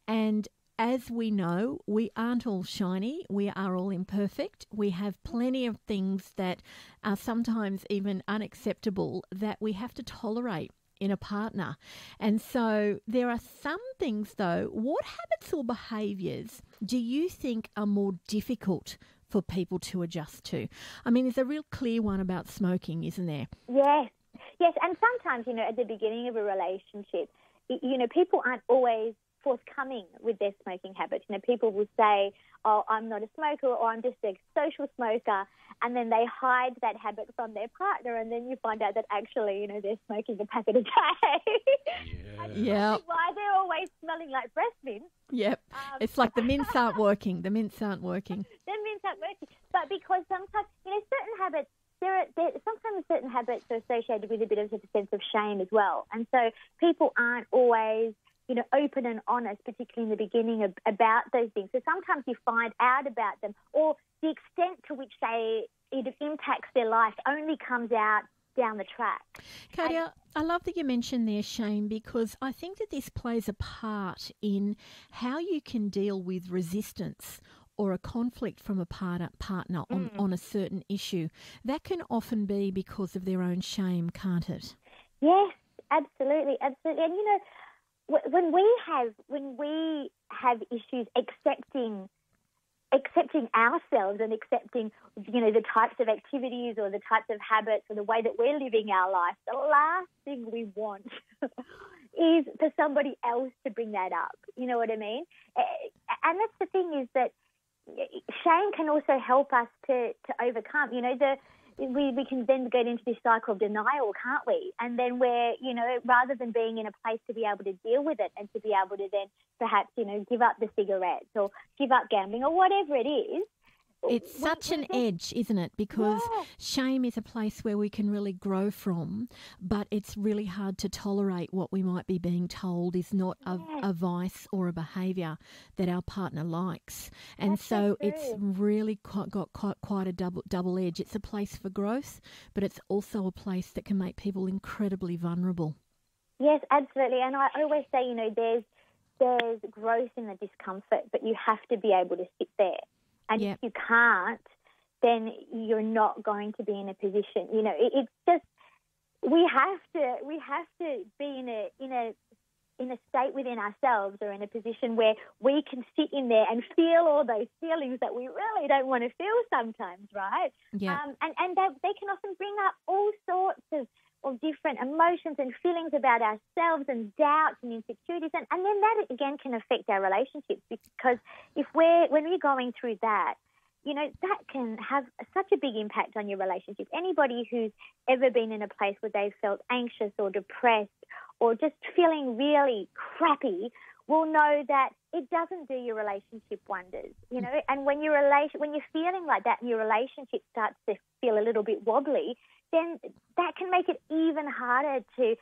And as we know, we aren't all shiny. We are all imperfect. We have plenty of things that are sometimes even unacceptable that we have to tolerate in a partner. And so there are some things, though. What habits or behaviours do you think are more difficult for people to adjust to? I mean, there's a real clear one about smoking, isn't there? Yes, yes, and sometimes you know at the beginning of a relationship, you know people aren't always forthcoming with their smoking habits. You know, people will say, "Oh, I'm not a smoker," or "I'm just a social smoker," and then they hide that habit from their partner, and then you find out that actually, you know, they're smoking a packet a day. Yeah. Why they're always smelling like breast mints? Yep. Um, It's like the mints aren't working. The mints aren't working. That means that working. But because sometimes, you know, certain habits, there are there, sometimes certain habits are associated with a bit of a sense of shame as well. And so people aren't always, you know, open and honest, particularly in the beginning, of, about those things. So sometimes you find out about them or the extent to which they it impacts their life only comes out down the track. Katia, I love that you mentioned there shame because I think that this plays a part in how you can deal with resistance or a conflict from a partner, partner on, mm. on a certain issue. That can often be because of their own shame, can't it? Yes, absolutely, absolutely. And you know, when we have when we have issues accepting accepting ourselves and accepting you know the types of activities or the types of habits or the way that we're living our life, the last thing we want is for somebody else to bring that up. You know what I mean? And that's the thing is that shame can also help us to, to overcome. You know, the we, we can then get into this cycle of denial, can't we? And then we're, you know, rather than being in a place to be able to deal with it and to be able to then perhaps, you know, give up the cigarettes or give up gambling or whatever it is. Oh, it's we- such an edge, isn't it? Because Yeah. shame is a place where we can really grow from, but it's really hard to tolerate what we might be being told is not a, a vice or a behaviour that our partner likes. And That's so so it's really quite, got quite, quite a double, double edge. It's a place for growth, but it's also a place that can make people incredibly vulnerable. Yes, absolutely. And I always say, you know, there's there's growth in the discomfort, but you have to be able to sit there. And Yep. if you can't, then you're not going to be in a position. You know, it, it's just we have to we have to be in a in a in a state within ourselves or in a position where we can sit in there and feel all those feelings that we really don't want to feel sometimes, right? Yeah. Um, and and they, they can often bring up all sorts of, of different emotions and feelings about ourselves and doubts and insecurities. And, and then that again can affect our relationships because if we're, when we're going through that, you know, that can have such a big impact on your relationship. Anybody who's ever been in a place where they've felt anxious or depressed or just feeling really crappy will know that it doesn't do your relationship wonders, you know. And when your relation, when you're feeling like that, and your relationship starts to feel a little bit wobbly, then that can make it even harder to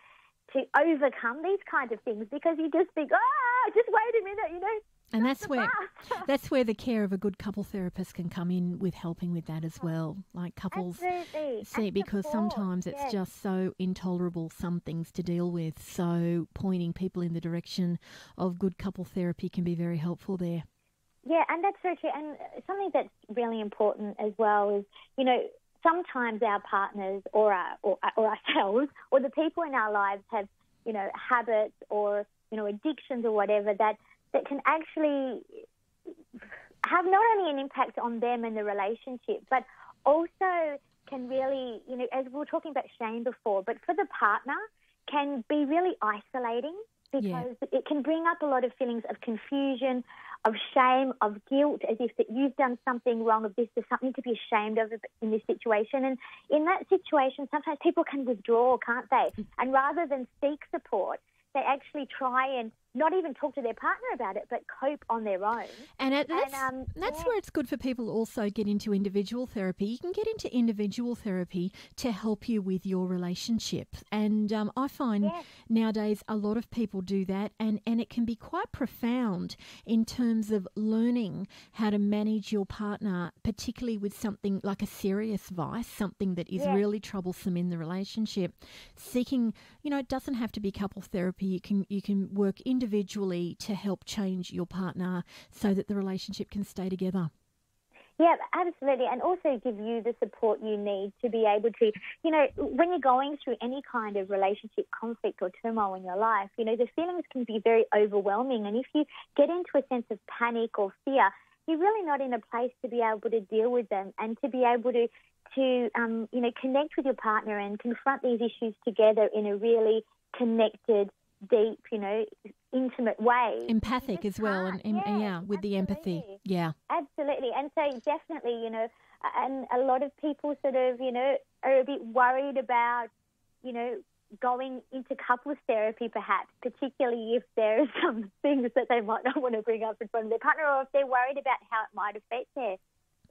to overcome these kinds of things because you just think, ah, just wait a minute, you know. And that's where that's where the care of a good couple therapist can come in with helping with that as well. Like couples Absolutely. see And because support, sometimes it's yes. just so intolerable some things to deal with. So pointing people in the direction of good couple therapy can be very helpful there. Yeah, and that's so true. And something that's really important as well is, you know, sometimes our partners or our, or, uh, or ourselves or the people in our lives have, you know, habits or you know addictions or whatever that that can actually have not only an impact on them and the relationship, but also can really, you know, as we were talking about shame before, but for the partner can be really isolating because Yeah. it can bring up a lot of feelings of confusion, of shame, of guilt, as if that you've done something wrong, of this, there's something to be ashamed of in this situation. And in that situation, sometimes people can withdraw, can't they? Mm. And rather than seek support, they actually try and not even talk to their partner about it, but cope on their own. And that's, um, that's yeah. where it's good for people to also get into individual therapy. You can get into individual therapy to help you with your relationship. And um, I find Yes. nowadays a lot of people do that, and, and it can be quite profound in terms of learning how to manage your partner, particularly with something like a serious vice, something that is Yes. really troublesome in the relationship. Seeking, you know, it doesn't have to be couple therapy. You can you can work individually to help change your partner so that the relationship can stay together. Yeah, absolutely. And also give you the support you need to be able to, you know, when you're going through any kind of relationship conflict or turmoil in your life, you know, the feelings can be very overwhelming. And if you get into a sense of panic or fear, you're really not in a place to be able to deal with them and to be able to, to um, you know, connect with your partner and confront these issues together in a really connected, deep, you know, intimate way. Empathic as well, and em- Yeah, yeah, with the empathy. Yeah. Absolutely. And so definitely, you know, and a lot of people sort of, you know, are a bit worried about, you know, going into couples therapy perhaps, particularly if there are some things that they might not want to bring up in front of their partner or if they're worried about how it might affect their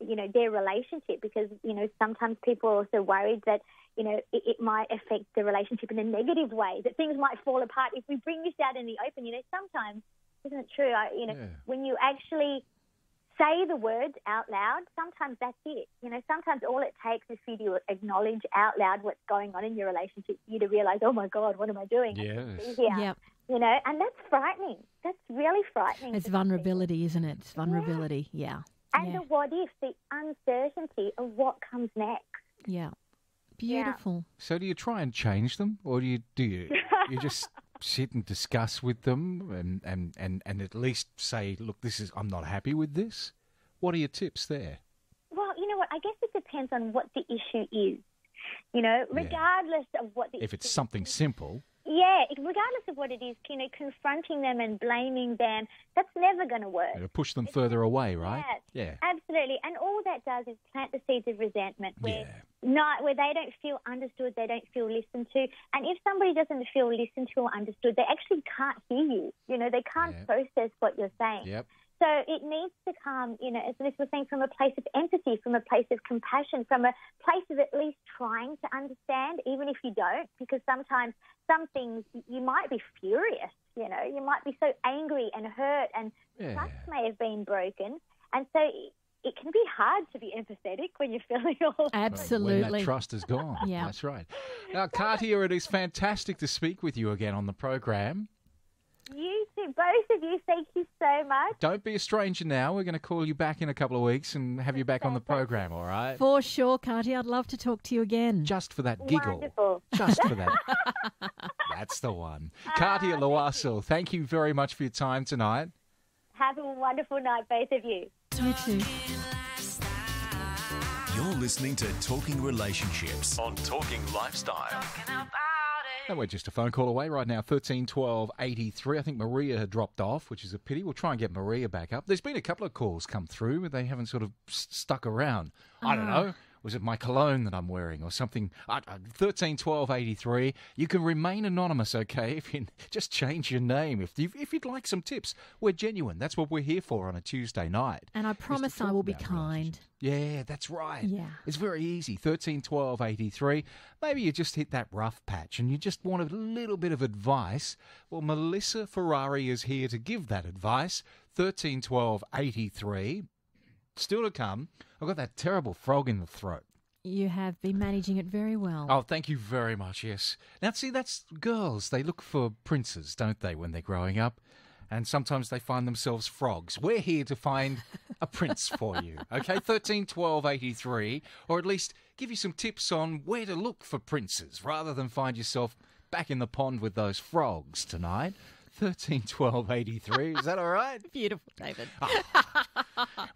you know, their relationship because, you know, sometimes people are also worried that, you know, it, it might affect the relationship in a negative way, that things might fall apart if we bring this out in the open. You know, sometimes, isn't it true? I, you know, Yeah. when you actually say the words out loud, sometimes that's it. You know, sometimes all it takes is for you to acknowledge out loud what's going on in your relationship, for you to realize, oh my God, what am I doing? Yes. Here. Yep. You know, and that's frightening. That's really frightening. It's for people. vulnerability, isn't it? It's vulnerability. Yeah. And yeah. the what if, the uncertainty of what comes next. yeah. Beautiful. So do you try and change them, or do you do you you just sit and discuss with them, and, and, and, and at least say, look, this is I'm not happy with this. What are your tips there? Well, you know what? I guess it depends on what the issue is. You know, Yeah. regardless of what the If it's issue something simple, Yeah, regardless of what it is, you know, confronting them and blaming them, that's never going to work. it'll push them further away, right? Yes, Yeah. absolutely. And all that does is plant the seeds of resentment where Yeah. not where they don't feel understood, they don't feel listened to. And if somebody doesn't feel listened to or understood, they actually can't hear you. You know, they can't Yeah. process what you're saying. Yep. So it needs to come, you know, as Liz was saying, from a place of empathy, from a place of compassion, from a place of at least trying to understand, even if you don't, because sometimes some things you might be furious, you know, you might be so angry and hurt, and Yeah. trust may have been broken, and so it- it can be hard to be empathetic when you're feeling all. When Absolutely. that trust is gone. Yeah. That's right. Now, Katia, it is fantastic to speak with you again on the program. You too, both of you, thank you so much. Don't be a stranger now. We're going to call you back in a couple of weeks and have you back on the program, all right? For sure, Carty. I'd love to talk to you again. Just for that giggle. Wonderful. Just for that. That's the one. Ah, Katia Loisel, thank you very much for your time tonight. Have a wonderful night, both of you. You too. You're listening to Talking Relationships on Talking Lifestyle. And we're just a phone call away right now, 13 12 83. I think Maria had dropped off, which is a pity. We'll try and get Maria back up. There's been a couple of calls come through, but they haven't sort of s- stuck around. I don't ah. know. Was it my cologne that I'm wearing or something? I, 13 12 83. You can remain anonymous, okay? If you just change your name. If, you, if you'd like some tips, we're genuine. That's what we're here for on a Tuesday night. And I promise I will be kind. Yeah, that's right. Yeah. It's very easy. 13 12 83. Maybe you just hit that rough patch and you just want a little bit of advice. Well, Melissa Ferrari is here to give that advice. 13 12 83. Still to come, I've got that terrible frog in the throat. You have been managing it very well. Oh, thank you very much. Yes. Now, see, that's girls. They look for princes, don't they, when they're growing up? And sometimes they find themselves frogs. We're here to find a prince for you. Okay, 13 12 83, or at least give you some tips on where to look for princes rather than find yourself back in the pond with those frogs tonight. 13 12 83. Is that all right? Beautiful, David. Ah.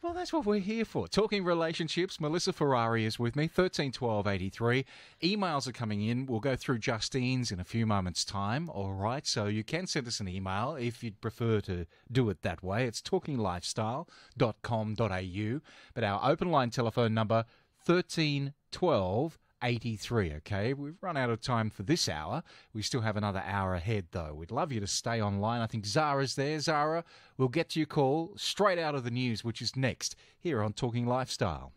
Well, that's what we're here for. Talking relationships. Melissa Ferrari is with me. Thirteen twelve eighty three. Emails are coming in. We'll go through Justine's in a few moments' time. All right. So you can send us an email if you'd prefer to do it that way. It's talkinglifestyle.com.au. But our open line telephone number thirteen twelve. 83, okay? We've run out of time for this hour. We still have another hour ahead, though. We'd love you to stay online. I think Zara's there. Zara, we'll get to your call straight out of the news, which is next here on Talking Lifestyle.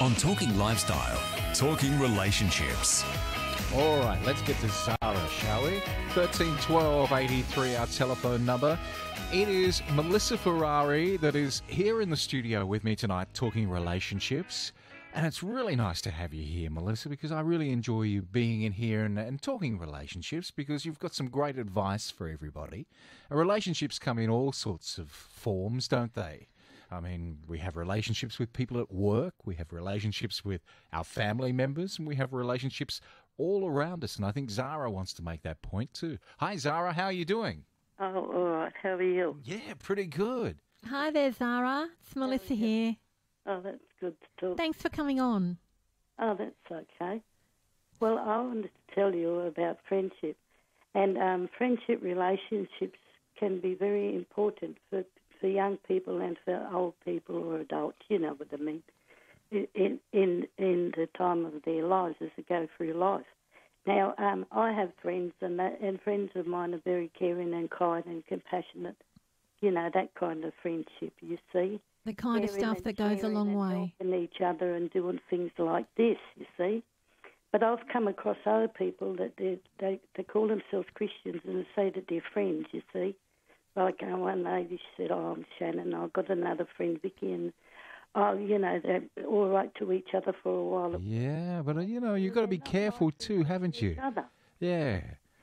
On Talking Lifestyle, Talking Relationships. All right, let's get to Zara, shall we? 131283, our telephone number. It is Melissa Ferrari that is here in the studio with me tonight talking relationships. And it's really nice to have you here, Melissa, because I really enjoy you being in here and, and talking relationships because you've got some great advice for everybody. And relationships come in all sorts of forms, don't they? I mean, we have relationships with people at work, we have relationships with our family members, and we have relationships all around us. And I think Zara wants to make that point too. Hi, Zara, how are you doing? Oh, all right. How are you? Yeah, pretty good. Hi there, Zara. It's Melissa here. Oh, that's good to talk. Thanks for coming on. Oh, that's okay. Well, I wanted to tell you about friendship. And um, friendship relationships can be very important for, for young people and for old people or adults, you know what I mean, in, in, in the time of their lives as they go through life. Now, um, I have friends, and, that, and friends of mine are very caring and kind and compassionate. You know, that kind of friendship, you see. The kind of stuff that goes a long and way. helping each other and doing things like this, you see. But I've come across other people that they they, they call themselves Christians and say that they're friends, you see. Like uh, one lady said, "Oh, I'm Shannon. I've got another friend, Vicky, and oh, you know, they're all right to each other for a while. Yeah, but uh, you know, you've got to be careful too, haven't you? Each other. Yeah.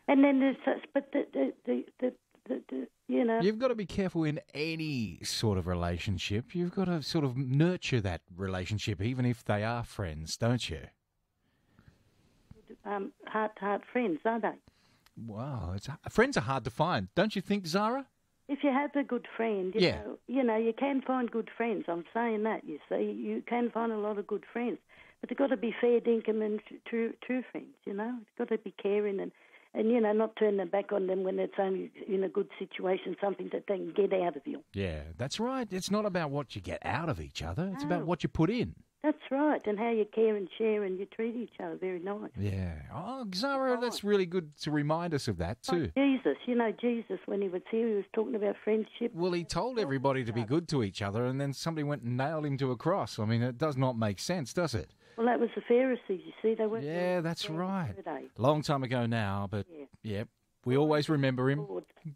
And then there's such, but the the the, the, the, the you know, You've got to be careful in any sort of relationship. You've got to sort of nurture that relationship, even if they are friends, don't you? um, heart to heart friends, aren't they? Wow, it's, friends are hard to find, don't you think, Zara? If you have a good friend, you Yeah. know, you know, you can find good friends. I'm saying that. You see, you can find a lot of good friends, but they've got to be fair dinkum and true true friends. You know, it's got to be caring and and you know not turn their back on them when it's only in a good situation, something that they can get out of you. Yeah, that's right. It's not about what you get out of each other. It's about what you put in. That's right, and how you care and share and you treat each other very nice. Yeah. Oh, Zara, that's really good to remind us of that too. Jesus, you know, Jesus when he was here, he was talking about friendship. Well, he told everybody to be good to each other, and then somebody went and nailed him to a cross. I mean, it does not make sense, does it? Well, that was the Pharisees. You see, they weren't. Yeah, that's right. were? Long time ago now, but Yeah. yeah, we always remember him.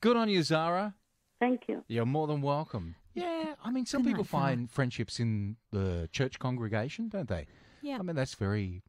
Good on you, Zara. Thank you. You're more than welcome. Yeah, I mean, some Good people night, find friendships in the church congregation, don't they? Yeah. I mean, that's very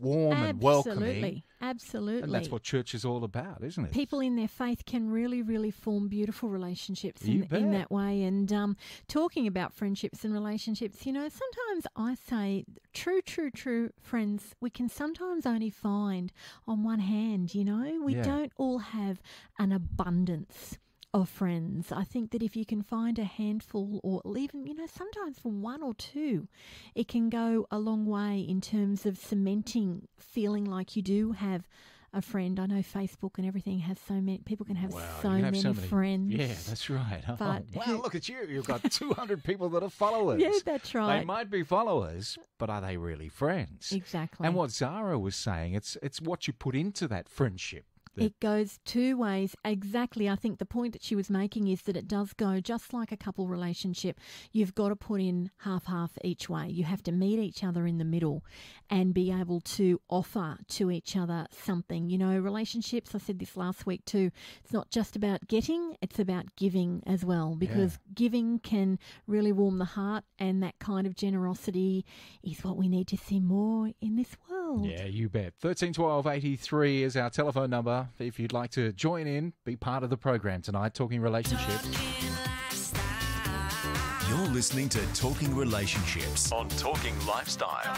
warm and welcoming. Absolutely. Absolutely. And that's what church is all about, isn't it? people in their faith can really, really form beautiful relationships in, in that way. And um, talking about friendships and relationships, you know, sometimes I say true, true, true friends, we can sometimes only find on one hand, you know, we Yeah. don't all have an abundance. Of friends. I think that if you can find a handful or even, you know, sometimes from one or two, it can go a long way in terms of cementing feeling like you do have a friend. I know Facebook and everything has so many people can have Wow, so, can many so many friends. Yeah, that's right. Oh, But wow, who- look at you. You've got 200 people that are followers. Yeah, that's right. They might be followers, but are they really friends? Exactly. And what Zara was saying, it's it's what you put into that friendship. It goes two ways. Exactly. I think the point that she was making is that it does go just like a couple relationship. You've got to put in half half each way. You have to meet each other in the middle and be able to offer to each other something. You know, relationships, I said this last week too, it's not just about getting, it's about giving as well because giving can really warm the heart and that kind of generosity is what we need to see more in this world. Yeah, you bet. 131283 is our telephone number. If you'd like to join in, be part of the program tonight, Talking Relationships. You're listening to Talking Relationships on Talking Lifestyle.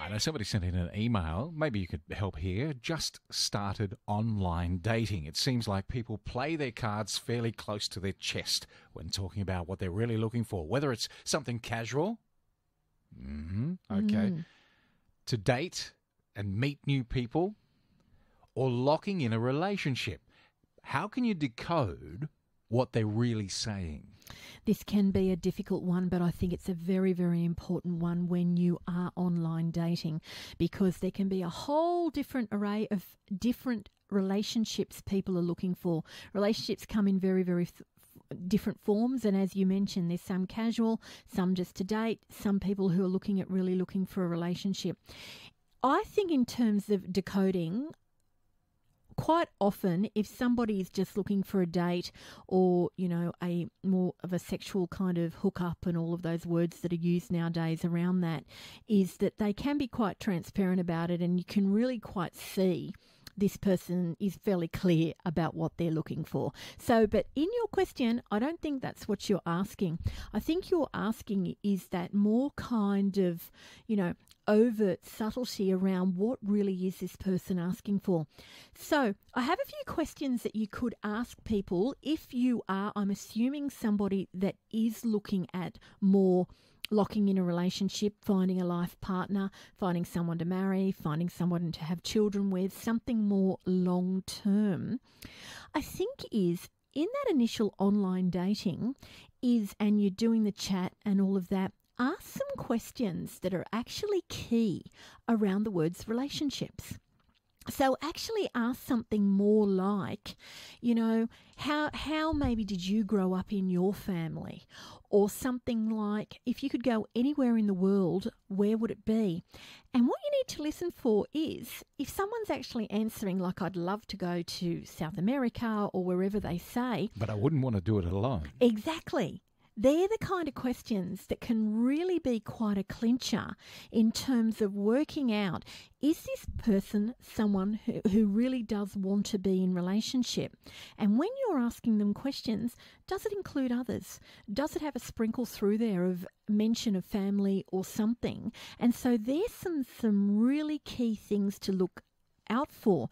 I know somebody sent in an email. Maybe you could help here. Just started online dating. It seems like people play their cards fairly close to their chest when talking about what they're really looking for, whether it's something casual, hmm okay, to date and meet new people, or locking in a relationship. How can you decode what they're really saying? This can be a difficult one, but I think it's a very, very important one when you are online dating because there can be a whole different array of different relationships people are looking for. Relationships come in very, very th- different forms and as you mentioned there's some casual some just to date some people who are looking at really looking for a relationship i think in terms of decoding quite often if somebody is just looking for a date or you know a more of a sexual kind of hookup and all of those words that are used nowadays around that is that they can be quite transparent about it and you can really quite see this person is fairly clear about what they're looking for. So, but in your question, I don't think that's what you're asking. I think you're asking is that more kind of, you know, overt subtlety around what really is this person asking for. So, I have a few questions that you could ask people if you are, I'm assuming, somebody that is looking at more locking in a relationship, finding a life partner, finding someone to marry, finding someone to have children with, something more long term, I think is in that initial online dating is and you're doing the chat and all of that ask some questions that are actually key around the words relationships so actually ask something more like, you know, how how maybe did you grow up in your family? Or something like if you could go anywhere in the world, where would it be? And what you need to listen for is if someone's actually answering like I'd love to go to South America or wherever they say, But I wouldn't want to do it alone. Exactly. They're the kind of questions that can really be quite a clincher in terms of working out is this person someone who, who really does want to be in relationship? And when you're asking them questions, does it include others? Does it have a sprinkle through there of mention of family or something? And so there's some some really key things to look out for.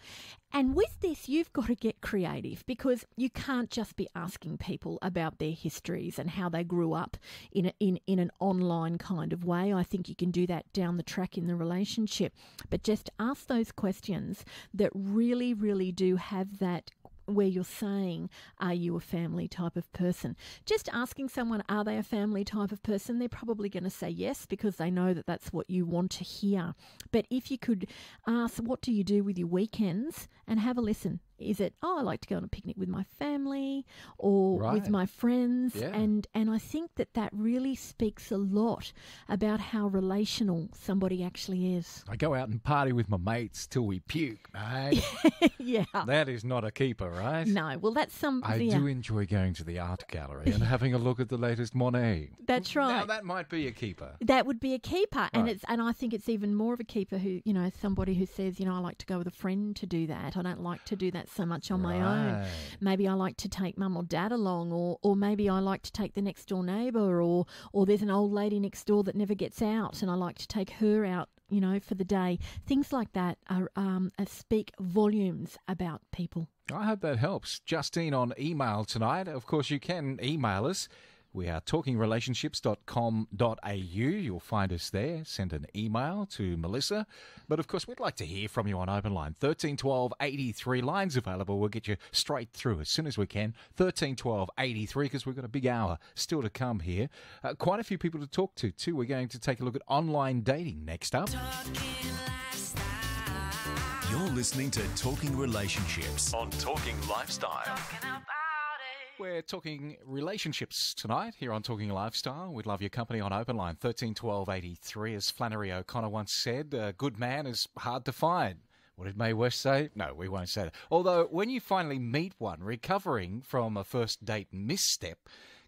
And with this, you've got to get creative because you can't just be asking people about their histories and how they grew up in, a, in, in an online kind of way. I think you can do that down the track in the relationship. But just ask those questions that really, really do have that where you're saying, Are you a family type of person? Just asking someone, Are they a family type of person? They're probably going to say yes because they know that that's what you want to hear. But if you could ask, What do you do with your weekends? and have a listen. Is it, oh, I like to go on a picnic with my family or Right. with my friends? Yeah. And, and I think that that really speaks a lot about how relational somebody actually is. I go out and party with my mates till we puke, mate. yeah. that is not a keeper, right? No, well, that's some. I yeah. do enjoy going to the art gallery and having a look at the latest Monet. That's right. Now that might be a keeper. That would be a keeper, and it's and I think it's even more of a keeper who you know somebody who says you know I like to go with a friend to do that. I don't like to do that so much on my own. Maybe I like to take mum or dad along, or or maybe I like to take the next door neighbour, or or there's an old lady next door that never gets out, and I like to take her out. You know, for the day, things like that are um, uh, speak volumes about people. I hope that helps. Justine on email tonight. Of course, you can email us. We are talkingrelationships.com.au. You'll find us there. Send an email to Melissa. But of course, we'd like to hear from you on open line 13 12 83. Lines available. We'll get you straight through as soon as we can. 13 12 83 because we've got a big hour still to come here. Uh, quite a few people to talk to, too. We're going to take a look at online dating next up. You're listening to Talking Relationships on Talking Lifestyle. We're talking relationships tonight here on Talking Lifestyle. We'd love your company on open line 13 12 83. As Flannery O'Connor once said, a good man is hard to find. What did Mae West say? No, we won't say that. Although, when you finally meet one, recovering from a first date misstep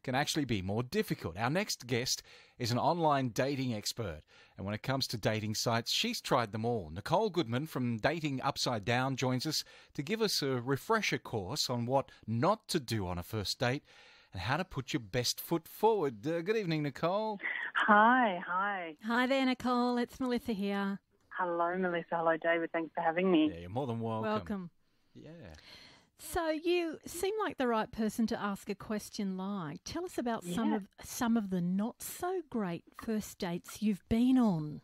can actually be more difficult. Our next guest is an online dating expert. And when it comes to dating sites, she's tried them all. Nicole Goodman from Dating Upside Down joins us to give us a refresher course on what not to do on a first date and how to put your best foot forward. Uh, good evening, Nicole. Hi, hi. Hi there, Nicole. It's Melissa here. Hello, Melissa. Hello, David. Thanks for having me. Yeah, you're more than welcome. Welcome. Yeah. So you seem like the right person to ask a question like. Tell us about some of some of the not so great first dates you've been on.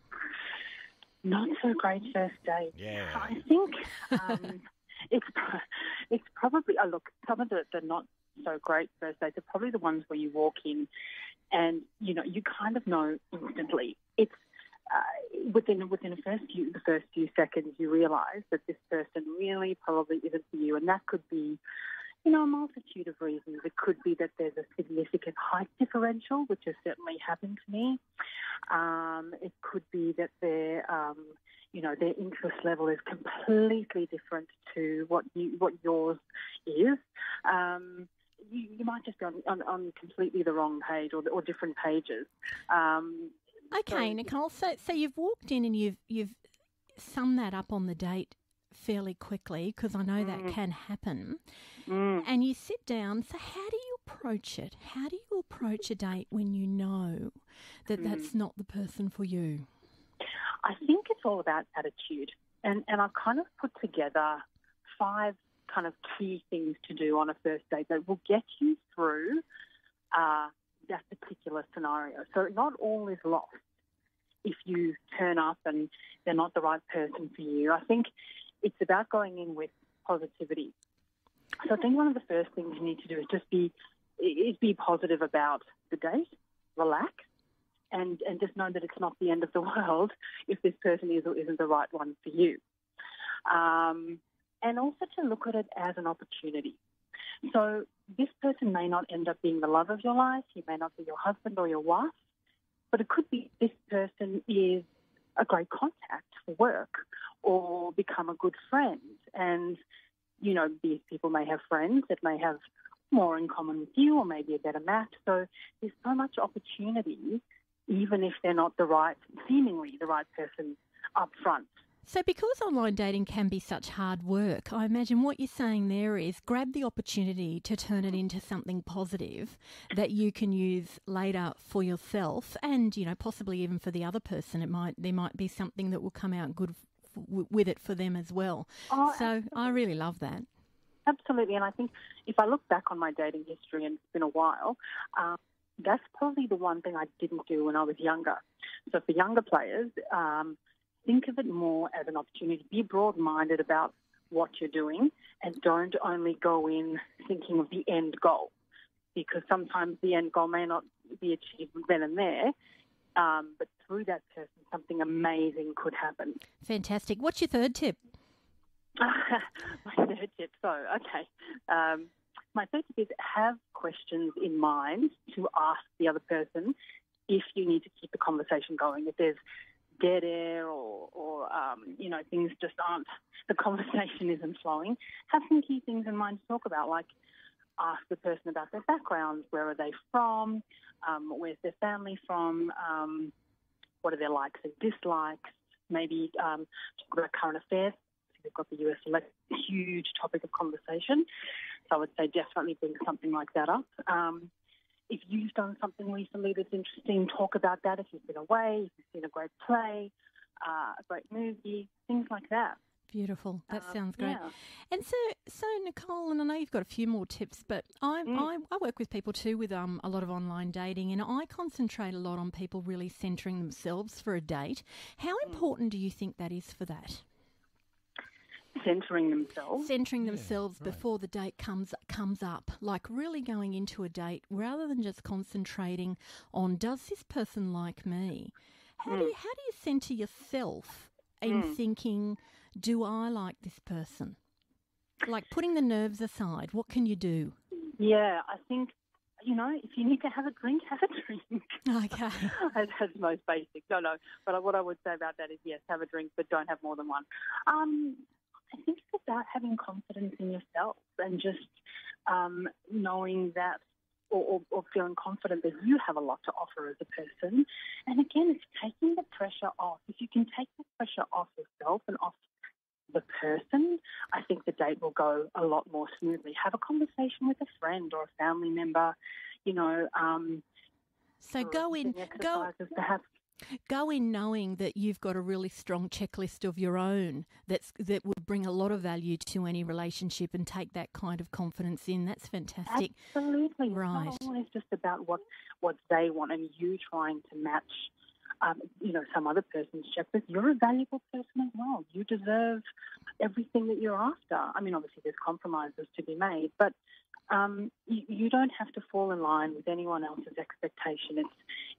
Not so great first date. Yeah. I think um, it's it's probably. Oh, look, some of the, the not so great first dates are probably the ones where you walk in, and you know you kind of know instantly. It's uh, within within a first few the first few seconds you realise that this person really probably isn't for you, and that could be. You know, a multitude of reasons. It could be that there's a significant height differential, which has certainly happened to me. Um, it could be that their, um, you know, their interest level is completely different to what you what yours is. Um, you, you might just be on, on, on completely the wrong page or, or different pages. Um, Okay, So- Nicole. So so you've walked in and you've you've summed that up on the date fairly quickly because I know that can happen. mm. And you sit down. So how do you approach it? How do you approach a date when you know that that's not the person for you? I think it's all about attitude. And, and I've kind of put together five kind of key things to do on a first date that will get you through uh, that particular scenario. So not all is lost if you turn up and they're not the right person for you. I think it's about going in with positivity. So I think one of the first things you need to do is just be is be positive about the date, relax, and and just know that it's not the end of the world if this person is or isn't the right one for you. Um, and also to look at it as an opportunity. So this person may not end up being the love of your life. He may not be your husband or your wife, but it could be this person is a great contact for work or become a good friend. And, you know, these people may have friends that may have more in common with you or maybe a better match. So there's so much opportunity, even if they're not the right, seemingly the right person up front. So, because online dating can be such hard work, I imagine what you're saying there is grab the opportunity to turn it into something positive that you can use later for yourself, and you know possibly even for the other person. It might there might be something that will come out good f- with it for them as well. Oh, so, absolutely. I really love that. Absolutely, and I think if I look back on my dating history, and it's been a while, um, that's probably the one thing I didn't do when I was younger. So for younger players, um, think of it more as an opportunity. Be broad-minded about what you're doing, and don't only go in thinking of the end goal, because sometimes the end goal may not be achieved then and there. Um, but through that person, something amazing could happen. Fantastic. What's your third tip? my third tip. So, okay. Um, my third tip is have questions in mind to ask the other person if you need to keep the conversation going. If there's dead air or, or um, you know, things just aren't, the conversation isn't flowing, have some key things in mind to talk about, like ask the person about their backgrounds, where are they from, um, where's their family from, um, what are their likes and dislikes, maybe um, talk about current affairs. We've got the US election, huge topic of conversation. So I would say definitely bring something like that up. Um, if you've done something recently that's interesting, talk about that. If you've been away, if you've seen a great play, uh, a great movie, things like that. Beautiful. That Um, sounds great. yeah. And so, so Nicole, and I know you've got a few more tips, but I, Mm. I, I work with people too with um, a lot of online dating, and I concentrate a lot on people really centering themselves for a date. How Mm. important do you think that is for that? Centering themselves. Centering themselves before the date comes comes up, like really going into a date rather than just concentrating on does this person like me. How do you, how do you center yourself in Mm. thinking, do I like this person? Like putting the nerves aside, what can you do? Yeah, I think, you know, if you need to have a drink, have a drink. Okay. That's that's most basic. No, no. But what I would say about that is yes, have a drink, but don't have more than one. Um, I think it's about having confidence in yourself and just um, knowing that or, or, or feeling confident that you have a lot to offer as a person. And again, it's taking the pressure off. If you can take the pressure off yourself and off the person, I think the date will go a lot more smoothly. Have a conversation with a friend or a family member, you know. Um, So go in, go perhaps. Go in knowing that you've got a really strong checklist of your own that's that would bring a lot of value to any relationship and take that kind of confidence in. That's fantastic. Absolutely. Right. It's not always just about what, what they want and you trying to match, um, you know, some other person's checklist. You're a valuable person as well. You deserve everything that you're after. I mean, obviously there's compromises to be made, but um, you, you don't have to fall in line with anyone else's expectation. It's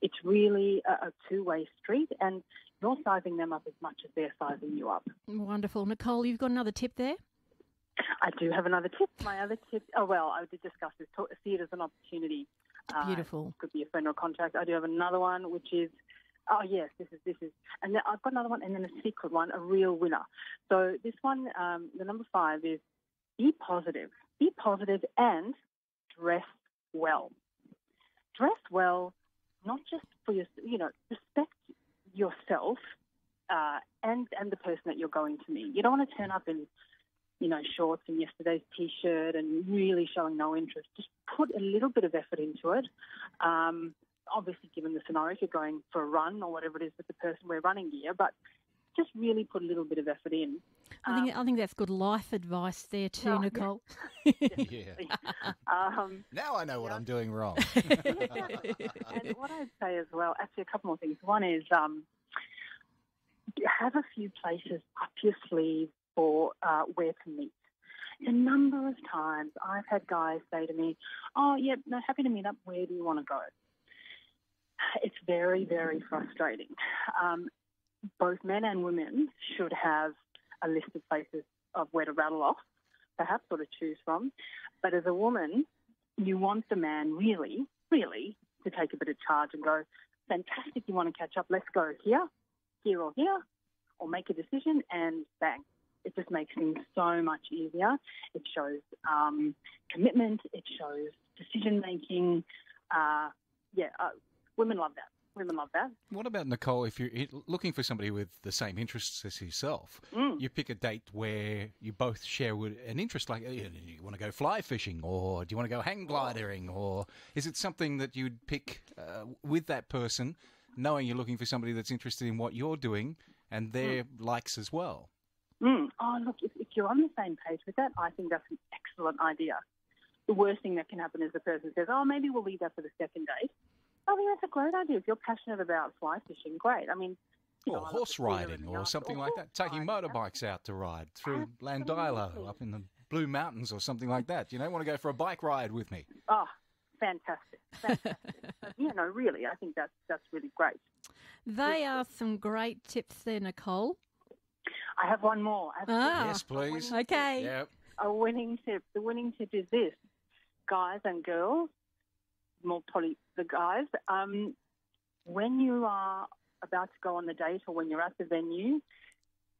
it's really a, a two-way street, and you're sizing them up as much as they're sizing you up. Wonderful. Nicole, you've got another tip there? I do have another tip. My other tip, oh well, I did discuss this. talk- See it as an opportunity. Uh, Beautiful. could be a friend or a contact. I do have another one, which is, oh yes, this is this is, and then I've got another one, and then a secret one, a real winner. So this one, um, the number five is be positive. Be positive and dress well. Dress well, not just for your, you know, respect yourself uh, and and the person that you're going to meet. You don't want to turn up in you know, shorts and yesterday's t-shirt and really showing no interest. Just put a little bit of effort into it. Um, obviously, given the scenario, if you're going for a run or whatever it is with the person we're running gear, but just really put a little bit of effort in. I think I think that's good life advice there too, No. Nicole. yeah. Um, Now I know what I'm doing wrong. and what I'd say as well, actually, a couple more things. One is um, have a few places up your sleeve for uh, where to meet. A number of times I've had guys say to me, "Oh, yeah, no, happy to meet up. Where do you want to go?" It's very, very frustrating. Um, both men and women should have a list of places of where to rattle off, perhaps, or to choose from. But as a woman, you want the man really, really to take a bit of charge and go, fantastic, you want to catch up, let's go here, here or here, or make a decision and bang. It just makes things so much easier. It shows um, commitment, it shows decision making. Uh, yeah, uh, women love that. Women love that. What about Nicole? If you're looking for somebody with the same interests as yourself, Mm. you pick a date where you both share an interest. Like, uh, you want to go fly fishing, or do you want to go hang glidering, or is it something that you'd pick uh, with that person, knowing you're looking for somebody that's interested in what you're doing and their likes as well? Mm. Oh, look, if, if you're on the same page with that, I think that's an excellent idea. The worst thing that can happen is the person says, oh, maybe we'll leave that for the second date. I think that's a great idea. If you're passionate about fly fishing, great. I mean, you Or know, horse riding, or something outdoors. like that. Taking riding, motorbikes out to ride through Absolutely. Landilo, up in the Blue Mountains, or something like that. You know, want to go for a bike ride with me? Oh, fantastic, fantastic. But, yeah, no, really, I think that's that's really great. They are some great tips there, Nicole. I have one more. Ah. Yes, please. Okay. Yep. a winning tip. The winning tip is this: guys and girls, more probably the guys. Um, when you are about to go on the date or when you're at the venue,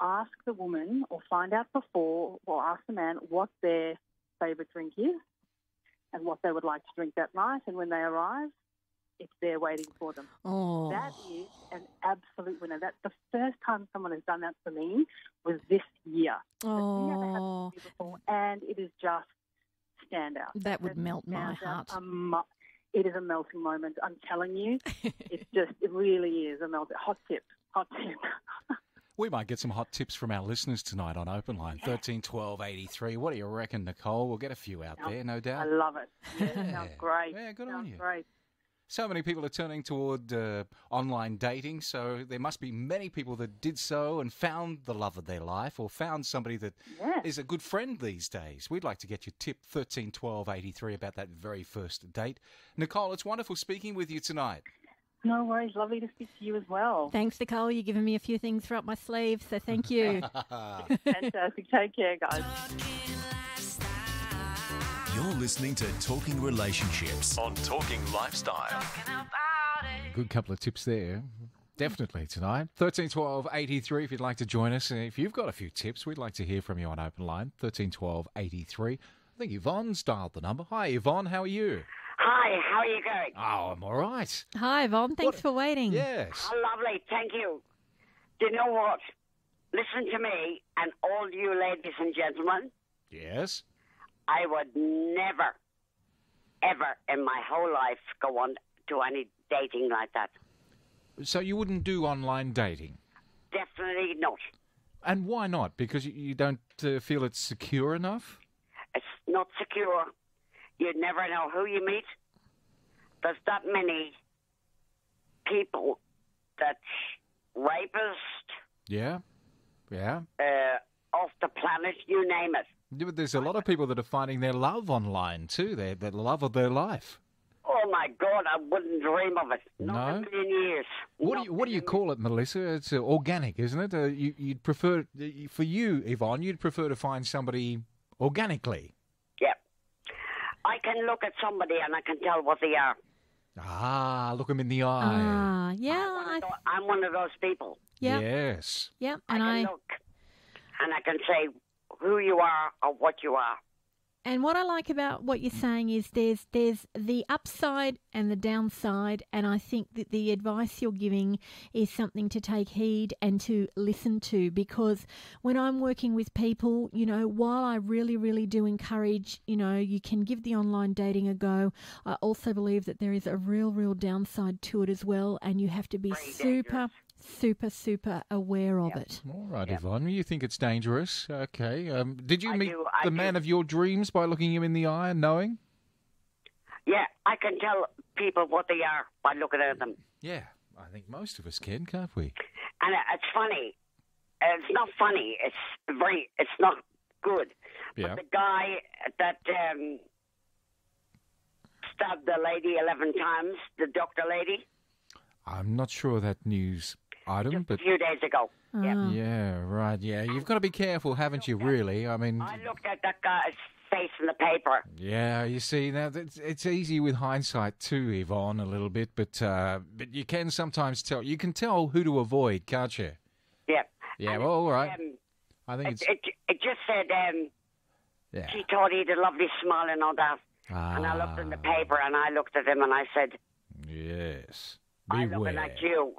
ask the woman or find out before, or ask the man what their favourite drink is and what they would like to drink that night. And when they arrive, it's there waiting for them. Oh, That is an absolute winner. That's the first time someone has done that for me was this year. It's never happened oh, to before, and it is just standout. that would It's melt my heart. A mo- it is a melting moment. I'm telling you, it just it really is a melting. Hot tip, hot tip. We might get some hot tips from our listeners tonight on Open Line thirteen twelve eighty three. What do you reckon, Nicole? We'll get a few out there, no doubt. I love it. Yeah, Yeah. sounds great. Yeah, good on you. Great. So many people are turning toward uh, online dating, so there must be many people that did so and found the love of their life or found somebody that is Yeah. a good friend these days. We'd like to get your tip thirteen twelve eighty three about that very first date. Nicole, it's wonderful speaking with you tonight. No worries. Lovely to speak to you as well. Thanks, Nicole. You're giving me a few things for up my sleeve, so thank you. Fantastic. Take care, guys. You're listening to Talking Relationships on Talking Lifestyle. Good couple of tips there. Definitely tonight. 13 12 83 if you'd like to join us. And if you've got a few tips, we'd like to hear from you on Open Line. 13 12 83. I think Yvonne's dialed the number. Hi, Yvonne. How are you? Hi, how are you going? Oh, I'm all right. Hi, Yvonne. Thanks What- for waiting. Yes. Oh, lovely, thank you. Do you know what? Listen to me and all you ladies and gentlemen. Yes. I would never, ever in my whole life go on to any dating like that. So you wouldn't do online dating? Definitely not. And why not? Because you- don't uh, feel it's secure enough? It's not secure. You never know who you meet. There's that many people that rapists. Yeah. Yeah. uh, off the planet, you name it. Yeah, But there's a lot of people that are finding their love online too. Their the love of their life. Oh my God, I wouldn't dream of it. Not No? in a million years. What do you what do you call it, Melissa? It's uh, organic, isn't it? Uh, you, you'd prefer for you, Yvonne. You'd prefer to find somebody organically. Yeah. I can look at somebody and I can tell what they are. Ah, look them in the eye. Ah, yeah, I, I'm one of those people. yeah, Yes. yeah. I And can I, look and I can say who you are or what you are. And what I like about what you're saying is there's there's the upside and the downside, and I think that the advice you're giving is something to take heed and to listen to because when I'm working with people, you know, while I really really do encourage, you know, you can give the online dating a go, I also believe that there is a real real downside to it as well, and you have to be super super, super aware of it. All right, Yvonne, you think it's dangerous? Okay. Um, did you I meet do, the do. man of your dreams by looking him in the eye and knowing? Yeah, I can tell people what they are by looking at them. Yeah, I think most of us can, can't we? And it's funny. It's not funny. It's very. It's not good. Yeah. The guy that um, stabbed the lady eleven times, the doctor lady, I'm not sure that news item, a but few days ago. Yeah. yeah, right. Yeah, you've got to be careful, haven't you? Really? I mean, I looked at that guy's face in the paper. yeah. You see, now it's, it's easy with hindsight too, Yvonne, a little bit, but uh, but you can sometimes tell. You can tell who to avoid, can't you? Yeah. Yeah. And Well, all right. Um, I think it, it's it, it just said um, yeah. she thought he had a lovely smile and all that. And I looked in the Ah. paper and I looked at him and I said, Yes. I'm Beware. looking at you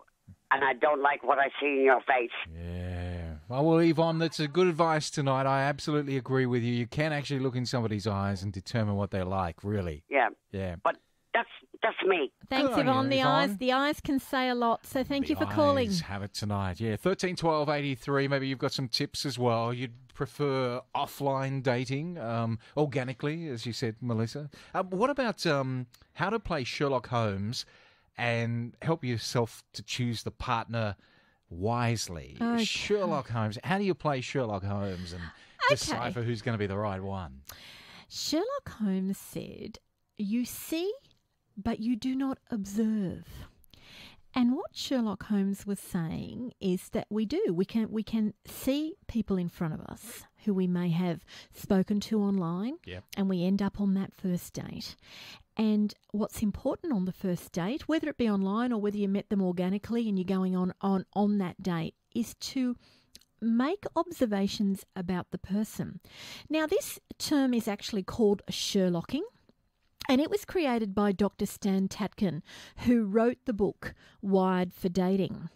and I don't like what I see in your face. Yeah. Oh, well, Yvonne, that's a good advice tonight. I absolutely agree with you. You can actually look in somebody's eyes and determine what they're like, really. Yeah. Yeah. But that's that's me. Thanks, Good Yvonne. you, The eyes, the eyes can say a lot. So thank you The for calling. Have it tonight. Yeah. 13 12 83. Maybe you've got some tips as well. You'd prefer offline dating, um, organically, as you said, Melissa. Um, what about um, how to play Sherlock Holmes and help yourself to choose the partner wisely? Okay. Sherlock Holmes. How do you play Sherlock Holmes and decipher who's going to be the right one? Sherlock Holmes said, You see, but you do not observe. And what Sherlock Holmes was saying is that we do. We can we can see people in front of us who we may have spoken to online Yep. and we end up on that first date. And what's important on the first date, whether it be online or whether you met them organically and you're going on on, on that date, is to make observations about the person. Now, this term is actually called Sherlocking. And it was created by Dr. Stan Tatkin, who wrote the book Wired for Dating.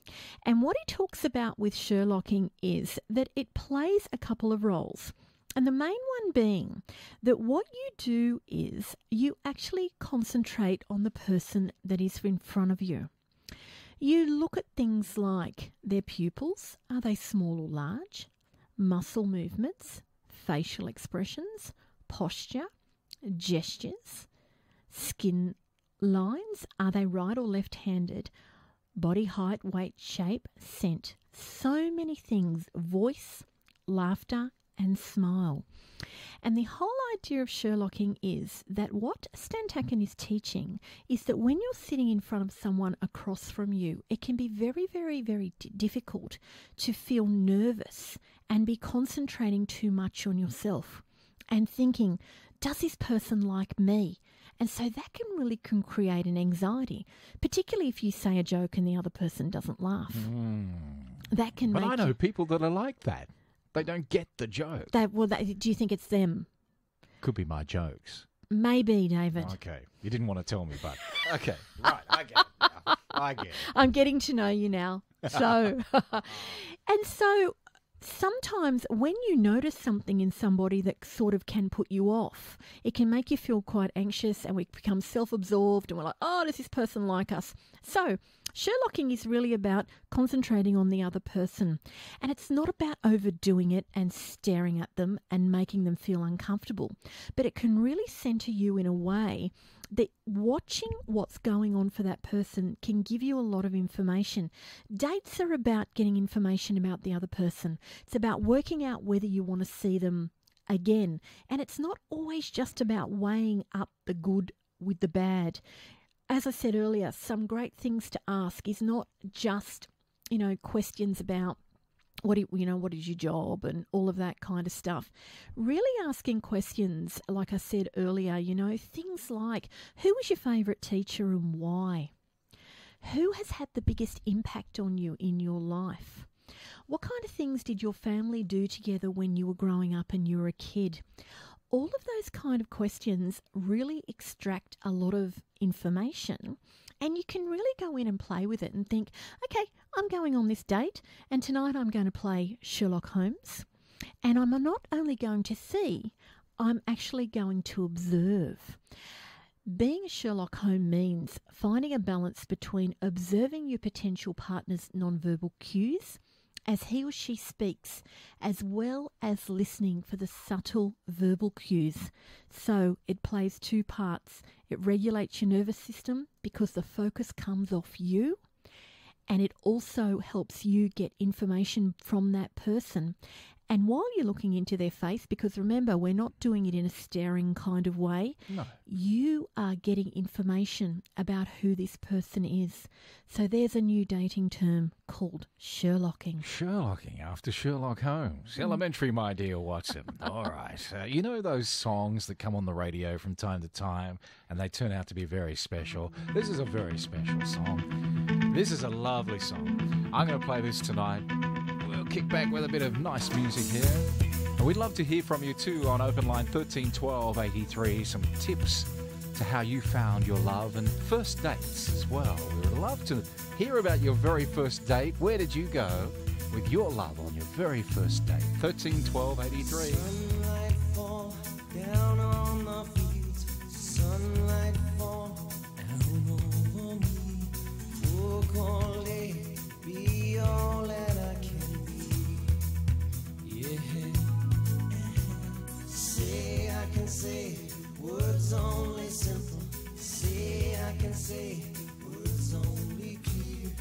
And what he talks about with Sherlocking is that it plays a couple of roles. And the main one being that what you do is you actually concentrate on the person that is in front of you. You look at things like their pupils are they small or large? Muscle movements, facial expressions, posture, gestures, skin lines are they right or left handed? Body height, weight, shape, scent. So many things voice, laughter, and smile. And the whole idea of Sherlocking is that what Stan Tatkin is teaching is that when you're sitting in front of someone across from you, it can be very, very, very d- difficult to feel nervous and be concentrating too much on yourself and thinking, does this person like me? And so that can really can create an anxiety, particularly if you say a joke and the other person doesn't laugh. Hmm. That can But I know you, people that are like that. They don't get the joke. that. Well, that, do you think it's them? Could be my jokes. Maybe, David. Okay. You didn't want to tell me, but okay. Right. I get it. now. I get it. I'm getting to know you now. So, and so sometimes when you notice something in somebody that sort of can put you off, it can make you feel quite anxious and we become self absorbed and we're like, oh, does this person like us? So, Sherlocking is really about concentrating on the other person. And it's not about overdoing it and staring at them and making them feel uncomfortable, but it can really center you in a way that watching what's going on for that person can give you a lot of information. Dates are about getting information about the other person, it's about working out whether you want to see them again. And it's not always just about weighing up the good with the bad. As I said earlier, some great things to ask is not just, you know, questions about what you know what is your job and all of that kind of stuff. Really asking questions like i said earlier you know things like who was your favorite teacher and why? Who has had the biggest impact on you in your life? What kind of things did your family do together when you were growing up and you were a kid all of those kind of questions really extract a lot of information and you can really go in and play with it and think, okay, I'm going on this date, and tonight I'm going to play Sherlock Holmes. And I'm not only going to see, I'm actually going to observe. Being a Sherlock Holmes means finding a balance between observing your potential partner's nonverbal cues as he or she speaks, as well as listening for the subtle verbal cues. So it plays two parts. It regulates your nervous system because the focus comes off you, and it also helps you get information from that person. And while you're looking into their face, because remember, we're not doing it in a staring kind of way, No. you are getting information about who this person is. So there's a new dating term called Sherlocking. Sherlocking after Sherlock Holmes. Elementary, my dear Watson. All right. Uh, you know those songs that come on the radio from time to time and they turn out to be very special? This is a very special song. This is a lovely song. I'm going to play this tonight. Kick back with a bit of nice music here. And we'd love to hear from you too on open line 13 12 83. Some tips to how you found your love and first dates as well. We would love to hear about your very first date. Where did you go with your love on your very first date? 13 12 83. Sunlight fall down on the fields. Sunlight fall down over me. Walk all day, be all I can say words only simple. Say I can say words only clear.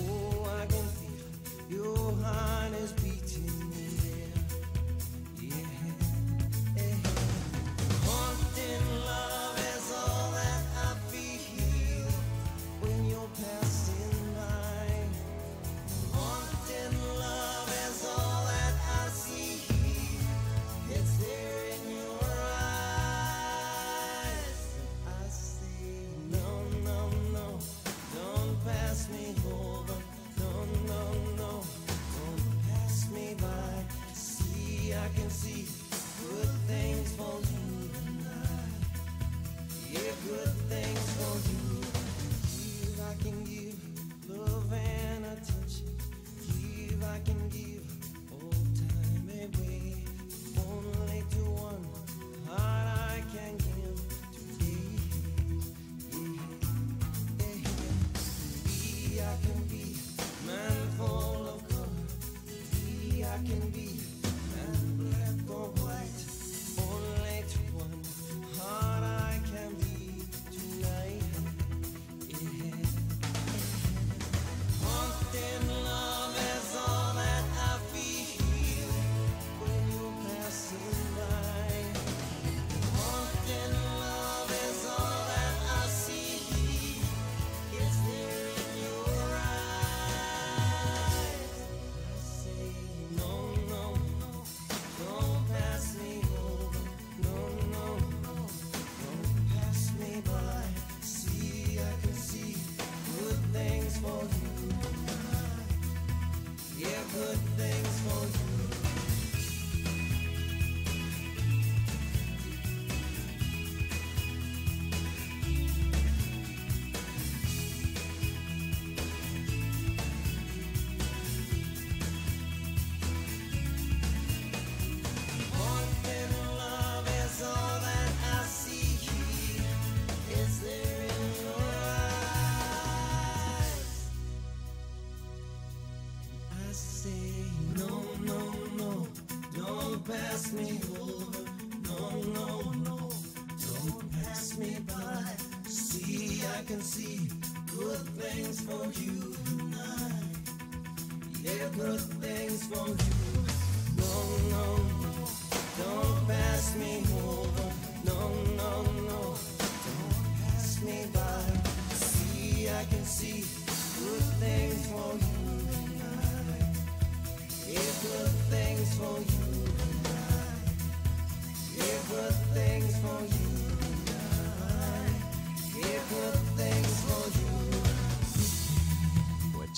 Oh, I can feel your heart is beating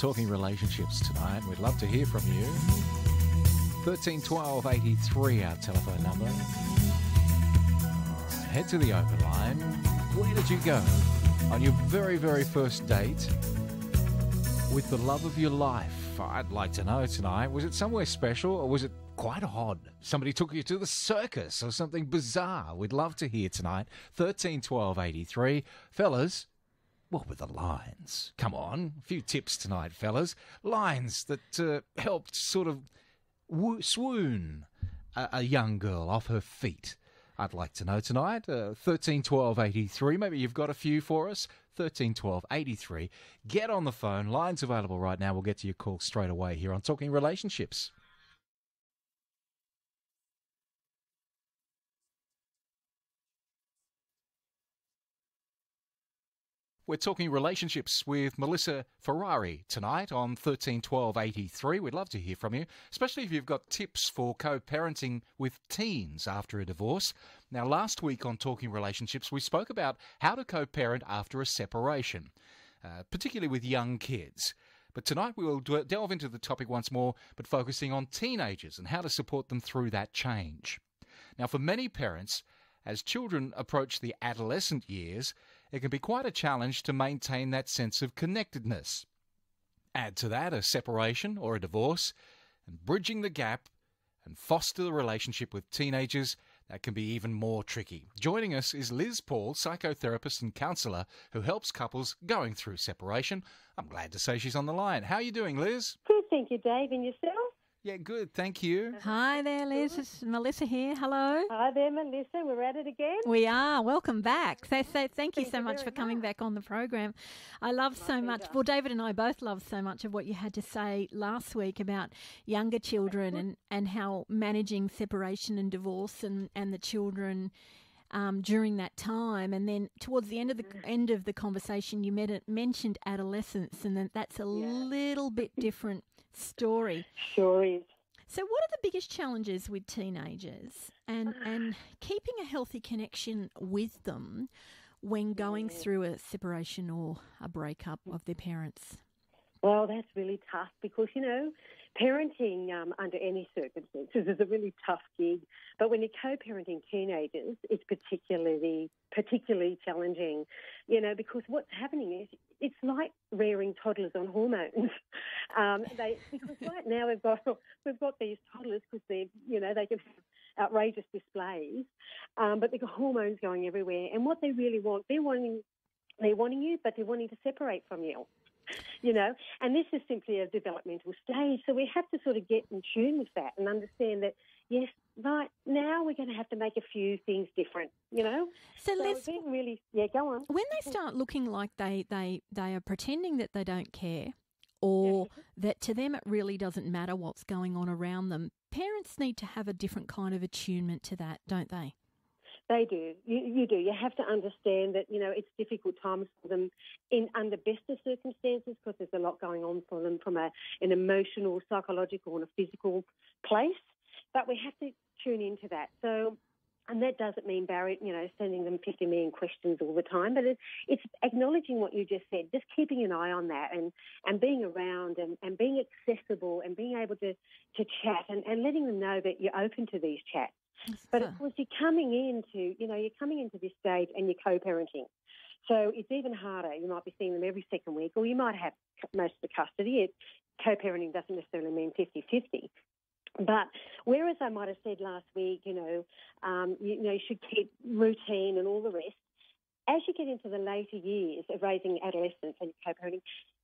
talking relationships tonight. We'd love to hear from you. 13 12 83, our telephone number. Head to the open line. Where did you go on your very, very first date with the love of your life? I'd like to know tonight. Was it somewhere special or was it quite odd. Somebody took you to the circus or something bizarre. We'd love to hear tonight. 13 12 83. Fellas, what were the lines? Come on, a few tips tonight, fellas. Lines that uh, helped sort of woo- swoon a, a young girl off her feet. I'd like to know tonight. Uh, 13 12 83. Maybe you've got a few for us. 13 12 83. Get on the phone. Lines available right now. We'll get to your call straight away here on Talking Relationships. We're talking relationships with Melissa Ferrari tonight on 131283. We'd love to hear from you, especially if you've got tips for co parenting with teens after a divorce. Now, last week on Talking Relationships, we spoke about how to co parent after a separation, uh, particularly with young kids. But tonight we will delve into the topic once more, but focusing on teenagers and how to support them through that change. Now, for many parents, as children approach the adolescent years, it can be quite a challenge to maintain that sense of connectedness. Add to that a separation or a divorce, and bridging the gap and foster the relationship with teenagers, that can be even more tricky. Joining us is Liz Paul, psychotherapist and counsellor who helps couples going through separation. I'm glad to say she's on the line. How are you doing, Liz? Good, thank you, Dave. And yourself? Yeah, good, thank you. Hi there, Liz. It's Melissa here. Hello. Hi there, Melissa. We're at it again. We are. Welcome back. So, so thank you so you much for coming much. back on the program. I love so much. Well, David and I both love so much of what you had to say last week about younger children and, and how managing separation and divorce and, and the children um, during that time. And then towards the end of the end of the conversation, you met, mentioned adolescence, and then that's a little bit different story. Sure is. So, what are the biggest challenges with teenagers and and keeping a healthy connection with them when going through a separation or a breakup of their parents? Well, that's really tough because, you know, parenting um, under any circumstances is a really tough gig. But when you're co-parenting teenagers, it's particularly particularly challenging, you know, because what's happening is it's like rearing toddlers on hormones. Um, they because right now we've got we've got these toddlers because they you know they can have outrageous displays, um, but they've got hormones going everywhere. And what they really want, they're wanting they're wanting you, but they're wanting to separate from you you know, and this is simply a developmental stage. So we have to sort of get in tune with that and understand that, yes, right now we're going to have to make a few things different, you know. So, so let's really, yeah, go on. when they start looking like they they they are pretending that they don't care or that to them it really doesn't matter what's going on around them parents need to have a different kind of attunement to that don't they They do. You, you do. You have to understand that, you know, it's difficult times for them in under best of circumstances because there's a lot going on for them from a, an emotional, psychological and a physical place. But we have to tune into that. So, and that doesn't mean Barry, you know, sending them 50 million questions all the time, but it, it's acknowledging what you just said, just keeping an eye on that and, and being around and, and being accessible and being able to, to chat and, and letting them know that you're open to these chats. But of course, you're coming into, you know, you're coming into this stage and you're co-parenting. So it's even harder. You might be seeing them every second week, or you might have most of the custody. It, co-parenting doesn't necessarily mean 50-50. But whereas I might have said last week, you know, um, you, you know, you should keep routine and all the rest, as you get into the later years of raising adolescents and co-parenting,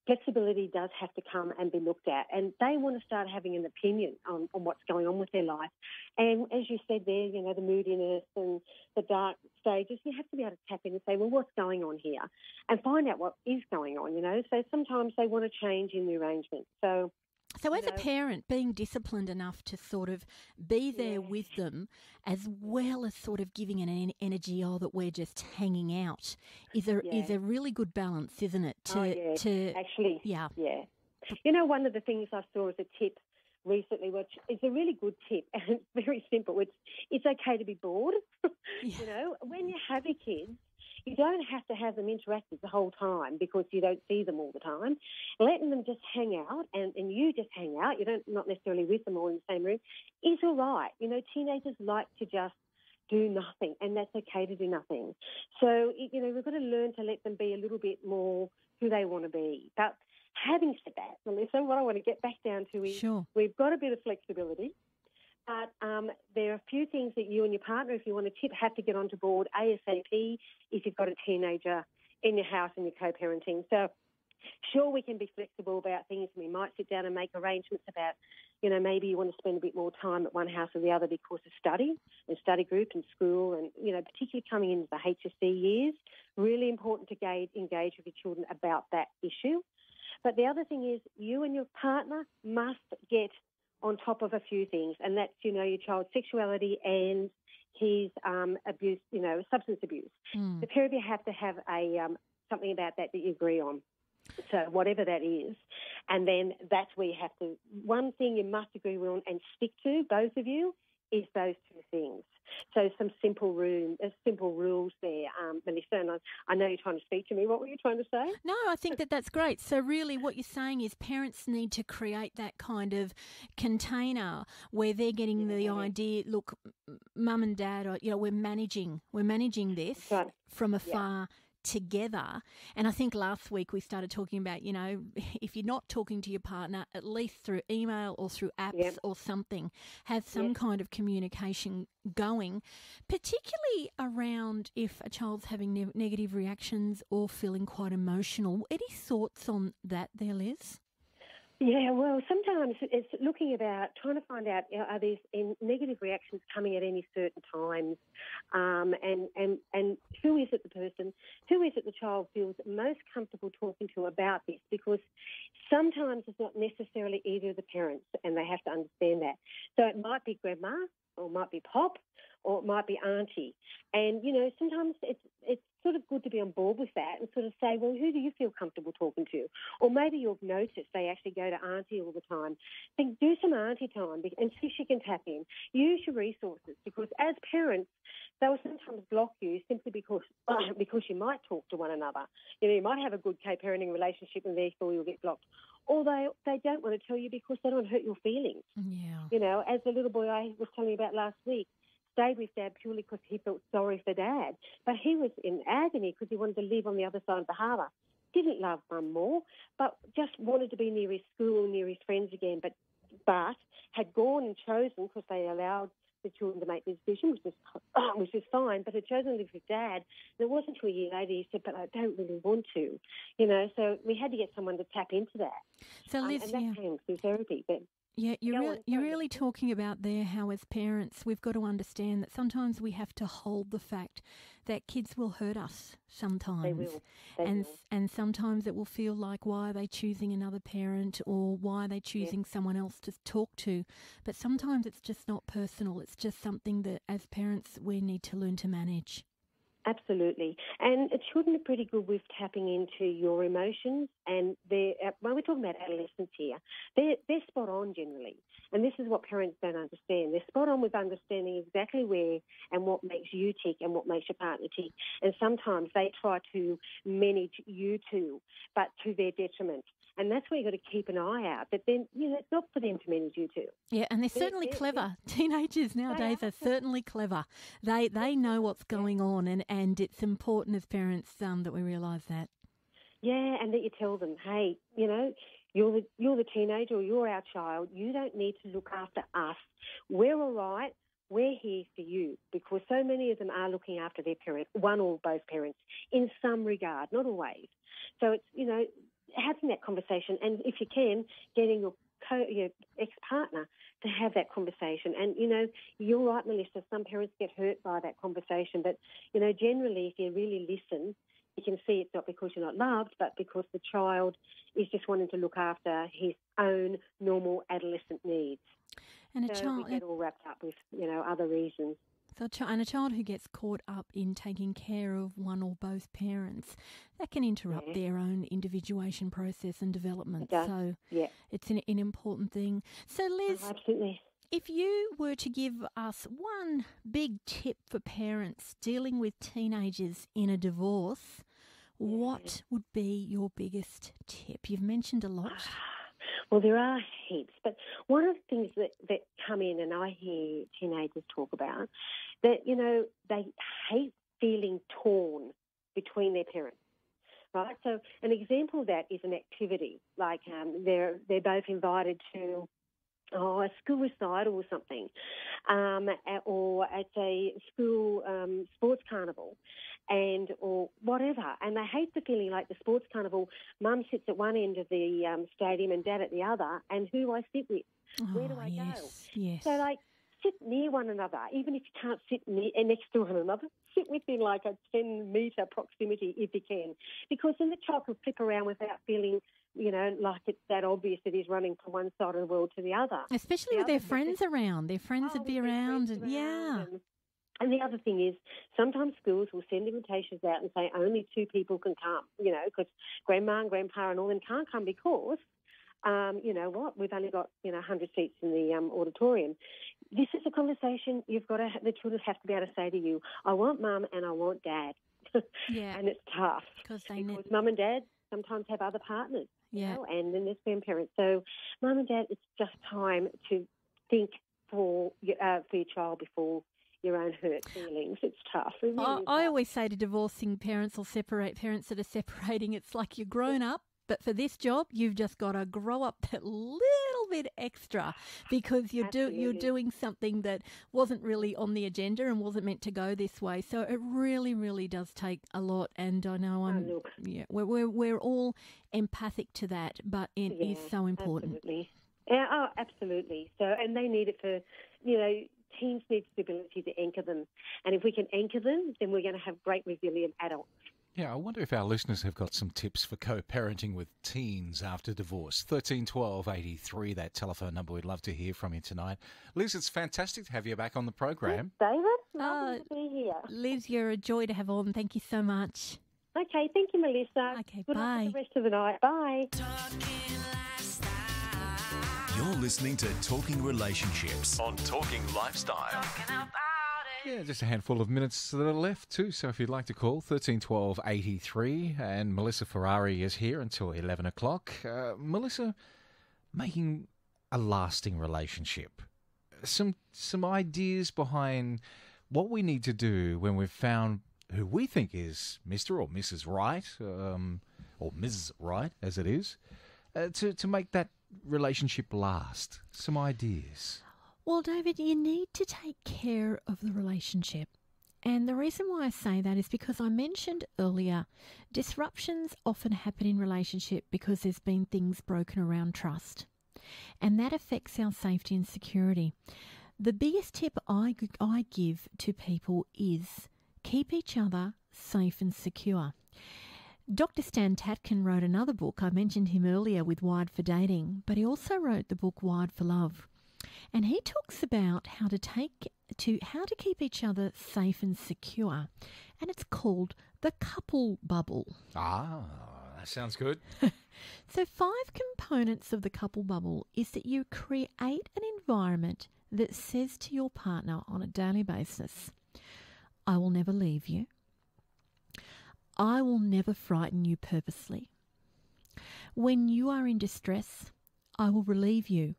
flexibility does have to come and be looked at. And they want to start having an opinion on, on what's going on with their life. And as you said there, you know, the moodiness and the dark stages, you have to be able to tap in and say, well, what's going on here? And find out what is going on, you know. So sometimes they want to change in the arrangement. So So, as a parent, being disciplined enough to sort of be there with them, as well as sort of giving an energy, oh, that we're just hanging out, is a is a really good balance, isn't it? To oh, yeah. to actually, yeah, yeah. You know, one of the things I saw as a tip recently, which is a really good tip, and it's very simple. It's it's okay to be bored. you know, when you have your kids, you don't have to have them interactive the whole time because you don't see them all the time. Letting them just hang out and, and you just hang out, you don't not necessarily with them all in the same room, is all right. You know, teenagers like to just do nothing, and that's okay to do nothing. So, you know, we've got to learn to let them be a little bit more who they want to be. But having said that, Melissa, what I want to get back down to is Sure. we've got a bit of flexibility. But um, there are a few things that you and your partner, if you want to tip, have to get onto board ASAP if you've got a teenager in your house and you're co-parenting. So sure we can be flexible about things. We might sit down and make arrangements about you know maybe you want to spend a bit more time at one house or the other because of study and study group and school and you know particularly coming into the hsc years. Really important to engage, engage with your children about that issue. But the other thing is you and your partner must get on top of a few things and that's you know your child's sexuality and his um, abuse you know substance abuse Mm. the pair of you have to have a um, something about that that you agree on so whatever that is, and then that's where you have to. One thing you must agree on and stick to, both of you, is those two things. So some simple room, uh, simple rules there, um, Melissa. And I, I know you're trying to speak to me. What were you trying to say? No, I think that that's great. So, really, what you're saying is parents need to create that kind of container where they're getting the idea. Look, mum and dad, are, you know, we're managing, we're managing this from afar. Together, and I think last week we started talking about, you know, if you're not talking to your partner, at least through email or through apps Yep. or something, have some kind of communication going, particularly around if a child's having ne- negative reactions or feeling quite emotional. Any thoughts on that there, Liz? Yeah, well, sometimes it's looking about trying to find out are these in negative reactions coming at any certain times, um, and and and who is it the person, who is it the child feels most comfortable talking to about this? Because sometimes it's not necessarily either of the parents, and they have to understand that. So it might be grandma, or it might be pop, or it might be auntie, and you know sometimes it's it's sort of good to be on board with that and sort of say, well, who do you feel comfortable talking to? Or maybe you've noticed they actually go to auntie all the time. Think, do some auntie time and see if she can tap in. Use your resources because as parents, they will sometimes block you simply because because you might talk to one another. You know, you might have a good co-parenting relationship and therefore you'll get blocked. Or they, they don't want to tell you because they don't hurt your feelings. Yeah. You know, as the little boy I was telling you about last week, stayed with dad purely because he felt sorry for dad. But he was in agony because he wanted to live on the other side of the harbour. Didn't love mum more, but just wanted to be near his school, near his friends again. But but had gone and chosen because they allowed the children to make this decision, which is which is fine. But had chosen to live with dad. And it wasn't until a year later he said, "But I don't really want to," you know. So we had to get someone to tap into that. So, Um, and that yeah. came through therapy. But Yeah, you're, you're really talking about there how, as parents, we've got to understand that sometimes we have to hold the fact that kids will hurt us sometimes. will. They and will. and sometimes it will feel like why are they choosing another parent or why are they choosing someone else to talk to? But sometimes it's just not personal. It's just something that, as parents, we need to learn to manage. Absolutely. And children are pretty good with tapping into your emotions. And they're, uh, when we're talking about adolescents here, they're, they're spot on generally. And this is what parents don't understand. They're spot on with understanding exactly where and what makes you tick and what makes your partner tick. And sometimes they try to manage you two, but to their detriment. And that's where you've got to keep an eye out. But then, you know, it's not for them to manage you too. Yeah, and they're They- certainly clever. Teenagers nowadays are certainly clever. They they know what's going on, and, and it's important as parents um, that we realise that. Yeah, and that you tell them, hey, you know, you're the you're the teenager or you're our child. You don't need to look after us. We're all right. We're here for you because so many of them are looking after their parents, one or both parents, in some regard, not always. So it's you know having that conversation, and if you can, getting your co your ex partner to have that conversation. And you know, you're right, Melissa. Some parents get hurt by that conversation, but you know, generally, if you really listen, you can see it's not because you're not loved, but because the child is just wanting to look after his own normal adolescent needs. And a child- we get all wrapped up with you know other reasons. So, a and a child who gets caught up in taking care of one or both parents, that can interrupt mm-hmm. their own individuation process and development. So, yeah. it's an, an important thing. So, Liz, oh, absolutely. If you were to give us one big tip for parents dealing with teenagers in a divorce, mm-hmm. what would be your biggest tip? You've mentioned a lot. Ah. Well, there are heaps, but one of the things that, that come in and I hear teenagers talk about that, you know, they hate feeling torn between their parents. Right, so an example of that is an activity like um, they're they're both invited to oh, a school recital or something, um, or at a school um, sports carnival, and or whatever. And they hate the feeling like the sports carnival. Mum sits at one end of the um, stadium and dad at the other, and who do I sit with? Where do Oh, I go? yes, yes. So like sit near one another, even if you can't sit near, uh, next to one another. Sit within like a ten metre proximity if you can, because then the child can flip around without feeling. You know, like it's that obvious that he's running from one side of the world to the other. Especially The with their other thing friends around. Their friends Oh, would be their around. And, yeah. and- And the other thing is, sometimes schools will send invitations out and say only two people can come, you know, because grandma and grandpa and all them can't come because, um, you know what, we've only got, you know, 100 seats in the um, auditorium. This is a conversation you've got to, the children have to be able to say to you, I want mum and I want dad. Yeah. and it's tough. Because they ne- mum and dad sometimes have other partners, Yeah. know, and then there's grandparents. So, mum and dad, it's just time to think for your, uh, for your child before your own hurt feelings. It's tough. It really I, is I tough. always say to divorcing parents or separate parents that are separating, it's like you're grown up, but for this job, you've just got to grow up that little bit extra because you're do you're doing something that wasn't really on the agenda and wasn't meant to go this way. So it really, really does take a lot. And I know oh, I'm Oh, yeah we're we're, we're all empathic to that, but it is Yeah, so important. Absolutely. Yeah, oh, absolutely. So, and they need it for, you know, teens need stability to anchor them. And if we can anchor them, then we're going to have great resilient adults. Yeah, I wonder if our listeners have got some tips for co-parenting with teens after divorce. Thirteen twelve eighty three. that telephone number. We'd love to hear from you tonight. Liz, it's fantastic to have you back on the program. David, Uh, lovely to be here. Liz, you're a joy to have on. Thank you so much. Okay, thank you, Melissa. Okay, Good luck bye. with the rest of the night. Bye. You're listening to Talking Relationships on Talking Lifestyle. Yeah, just a handful of minutes that are left too. So if you'd like to call, thirteen twelve eighty three, and Melissa Ferrari is here until eleven o'clock. Uh, Melissa, making a lasting relationship. Some some ideas behind what we need to do when we've found who we think is Mister or Mrs. Right, um, or Ms. Right as it is, uh, to to make that relationship last. Some ideas. Well, David, you need to take care of the relationship. And the reason why I say that is because I mentioned earlier disruptions often happen in relationship because there's been things broken around trust. And that affects our safety and security. The biggest tip I, I give to people is keep each other safe and secure. Dr. Stan Tatkin wrote another book. I mentioned him earlier with Wired for Dating, but he also wrote the book Wired for Love. And he talks about how to take to how to keep each other safe and secure. And it's called the couple bubble. Ah, that sounds good. So five components of the couple bubble is that you create an environment that says to your partner on a daily basis, I will never leave you. I will never frighten you purposely. When you are in distress, I will relieve you,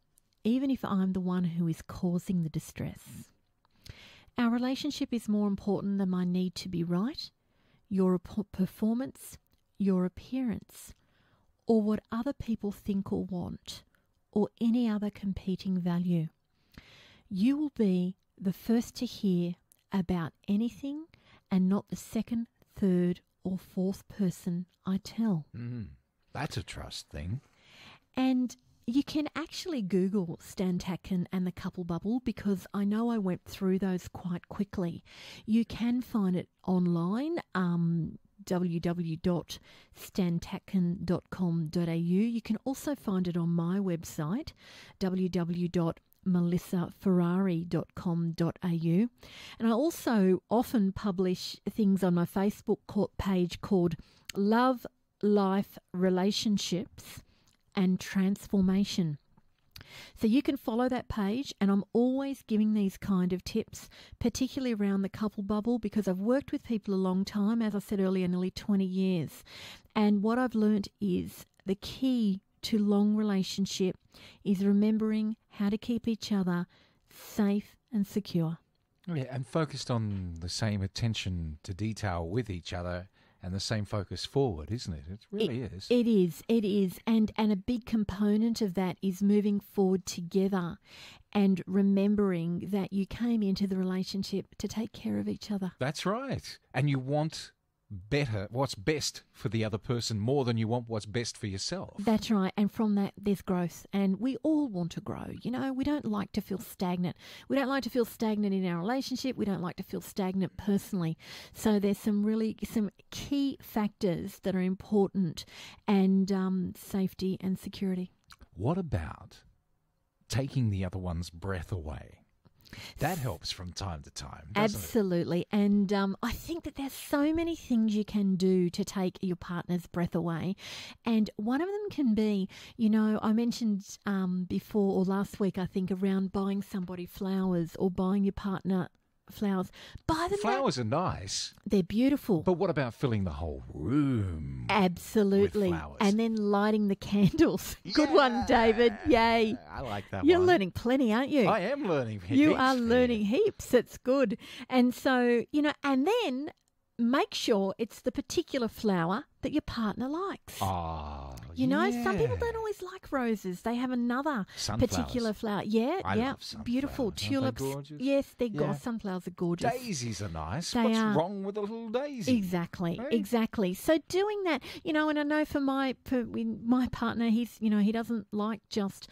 even if I'm the one who is causing the distress. Our relationship is more important than my need to be right, your performance, your appearance, or what other people think or want, or any other competing value. You will be the first to hear about anything and not the second, third, or fourth person I tell. Mm, that's a trust thing. And you can actually Google Stan Tatkin and the couple bubble because I know I went through those quite quickly. You can find it online. Um, www.stantatkin.com.au. You can also find it on my website, www.melissaferrari.com.au. And I also often publish things on my Facebook page called Love, Life, Relationships and Transformation. So you can follow that page, and I'm always giving these kind of tips, particularly around the couple bubble, because I've worked with people a long time, as I said earlier, nearly 20 years. And what I've learnt is the key to long relationship is remembering how to keep each other safe and secure. Oh, Yeah, and focused on the same attention to detail with each other and the same focus forward, isn't it? It really is. It is. It is. And and a big component of that is moving forward together and remembering that you came into the relationship to take care of each other. That's right. And you want better, what's best for the other person more than you want what's best for yourself. That's right. And from that, there's growth. And we all want to grow. You know, we don't like to feel stagnant. We don't like to feel stagnant in our relationship. We don't like to feel stagnant personally. So there's some really, some key factors that are important and um, safety and security. What about taking the other one's breath away? That helps from time to time. Absolutely. It? And um, I think that there's so many things you can do to take your partner's breath away. And one of them can be, you know, I mentioned um, before or last week, I think, around buying somebody flowers or buying your partner flowers. Buy them. Flowers are nice. They're beautiful. But what about filling the whole room? Absolutely. flowers? And then lighting the candles. Good one, David. Yay. I like that You're one. learning plenty, aren't you? I am learning heaps. You are learning heaps. It's good. And so, you know, and then make sure it's the particular flower that your partner likes. Oh, you know, yeah. some people don't always like roses. They have another sunflowers. particular flower. Yeah, I yeah, beautiful tulips. They yes, they're yeah. gorgeous. Sunflowers are gorgeous. Daisies are nice. They What's are. wrong with a little daisy? Exactly, exactly. So doing that, you know, and I know for my for my partner, he's you know he doesn't like just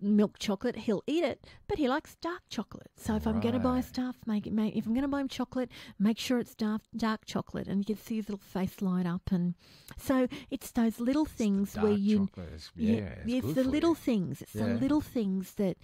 milk chocolate, he'll eat it, but he likes dark chocolate. So if I'm going to buy stuff, make it make if I'm going to buy him chocolate, make sure it's dark dark chocolate, and you can see his little face light up. And so it's those little things where you, is- yeah, it's it's the little you. things. It's the little things that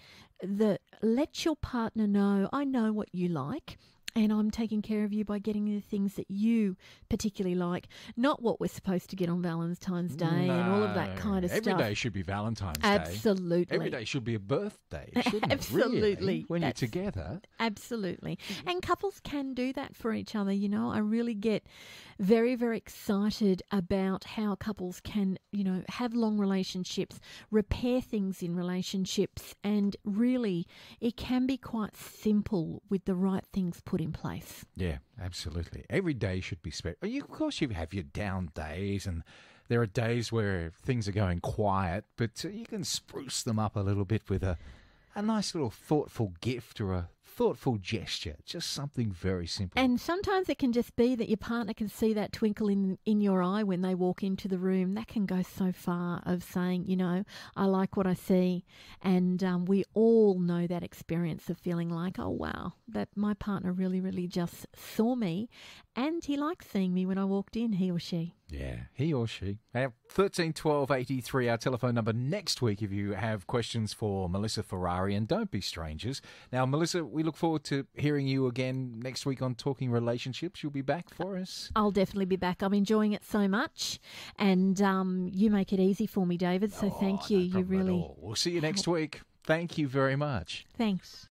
that let your partner know I know what you like. And I'm taking care of you by getting you the things that you particularly like, not what we're supposed to get on Valentine's Day and all of that kind of Every stuff. day should be Valentine's Day. Absolutely. Every day should be a birthday, shouldn't it? Absolutely. Really? When That's- you're together. Absolutely. Mm-hmm. And couples can do that for each other. You know, I really get very, very excited about how couples can, you know, have long relationships, repair things in relationships, and really it can be quite simple with the right things put in place. Yeah, absolutely. Every day should be special. Of course, you have your down days, and there are days where things are going quiet, but uh, you can spruce them up a little bit with a, a nice little thoughtful gift or a thoughtful gesture. Just something very simple. And sometimes it can just be that your partner can see that twinkle in in your eye when they walk into the room. That can go so far of saying, you know, I like what I see, and um, we all know that experience of feeling like, oh wow, that my partner really, really just saw me, and he liked seeing me when I walked in. He or she. Yeah, he or she. Our 13 12 83, our telephone number next week if you have questions for Melissa Ferrari. And don't be strangers. Now, Melissa, we look forward to hearing you again next week on Talking Relationships. You'll be back for us. I'll definitely be back. I'm enjoying it so much, and um, you make it easy for me, David. So thank you. you Problem at really all. We'll see you next week. Thank you very much. thanks.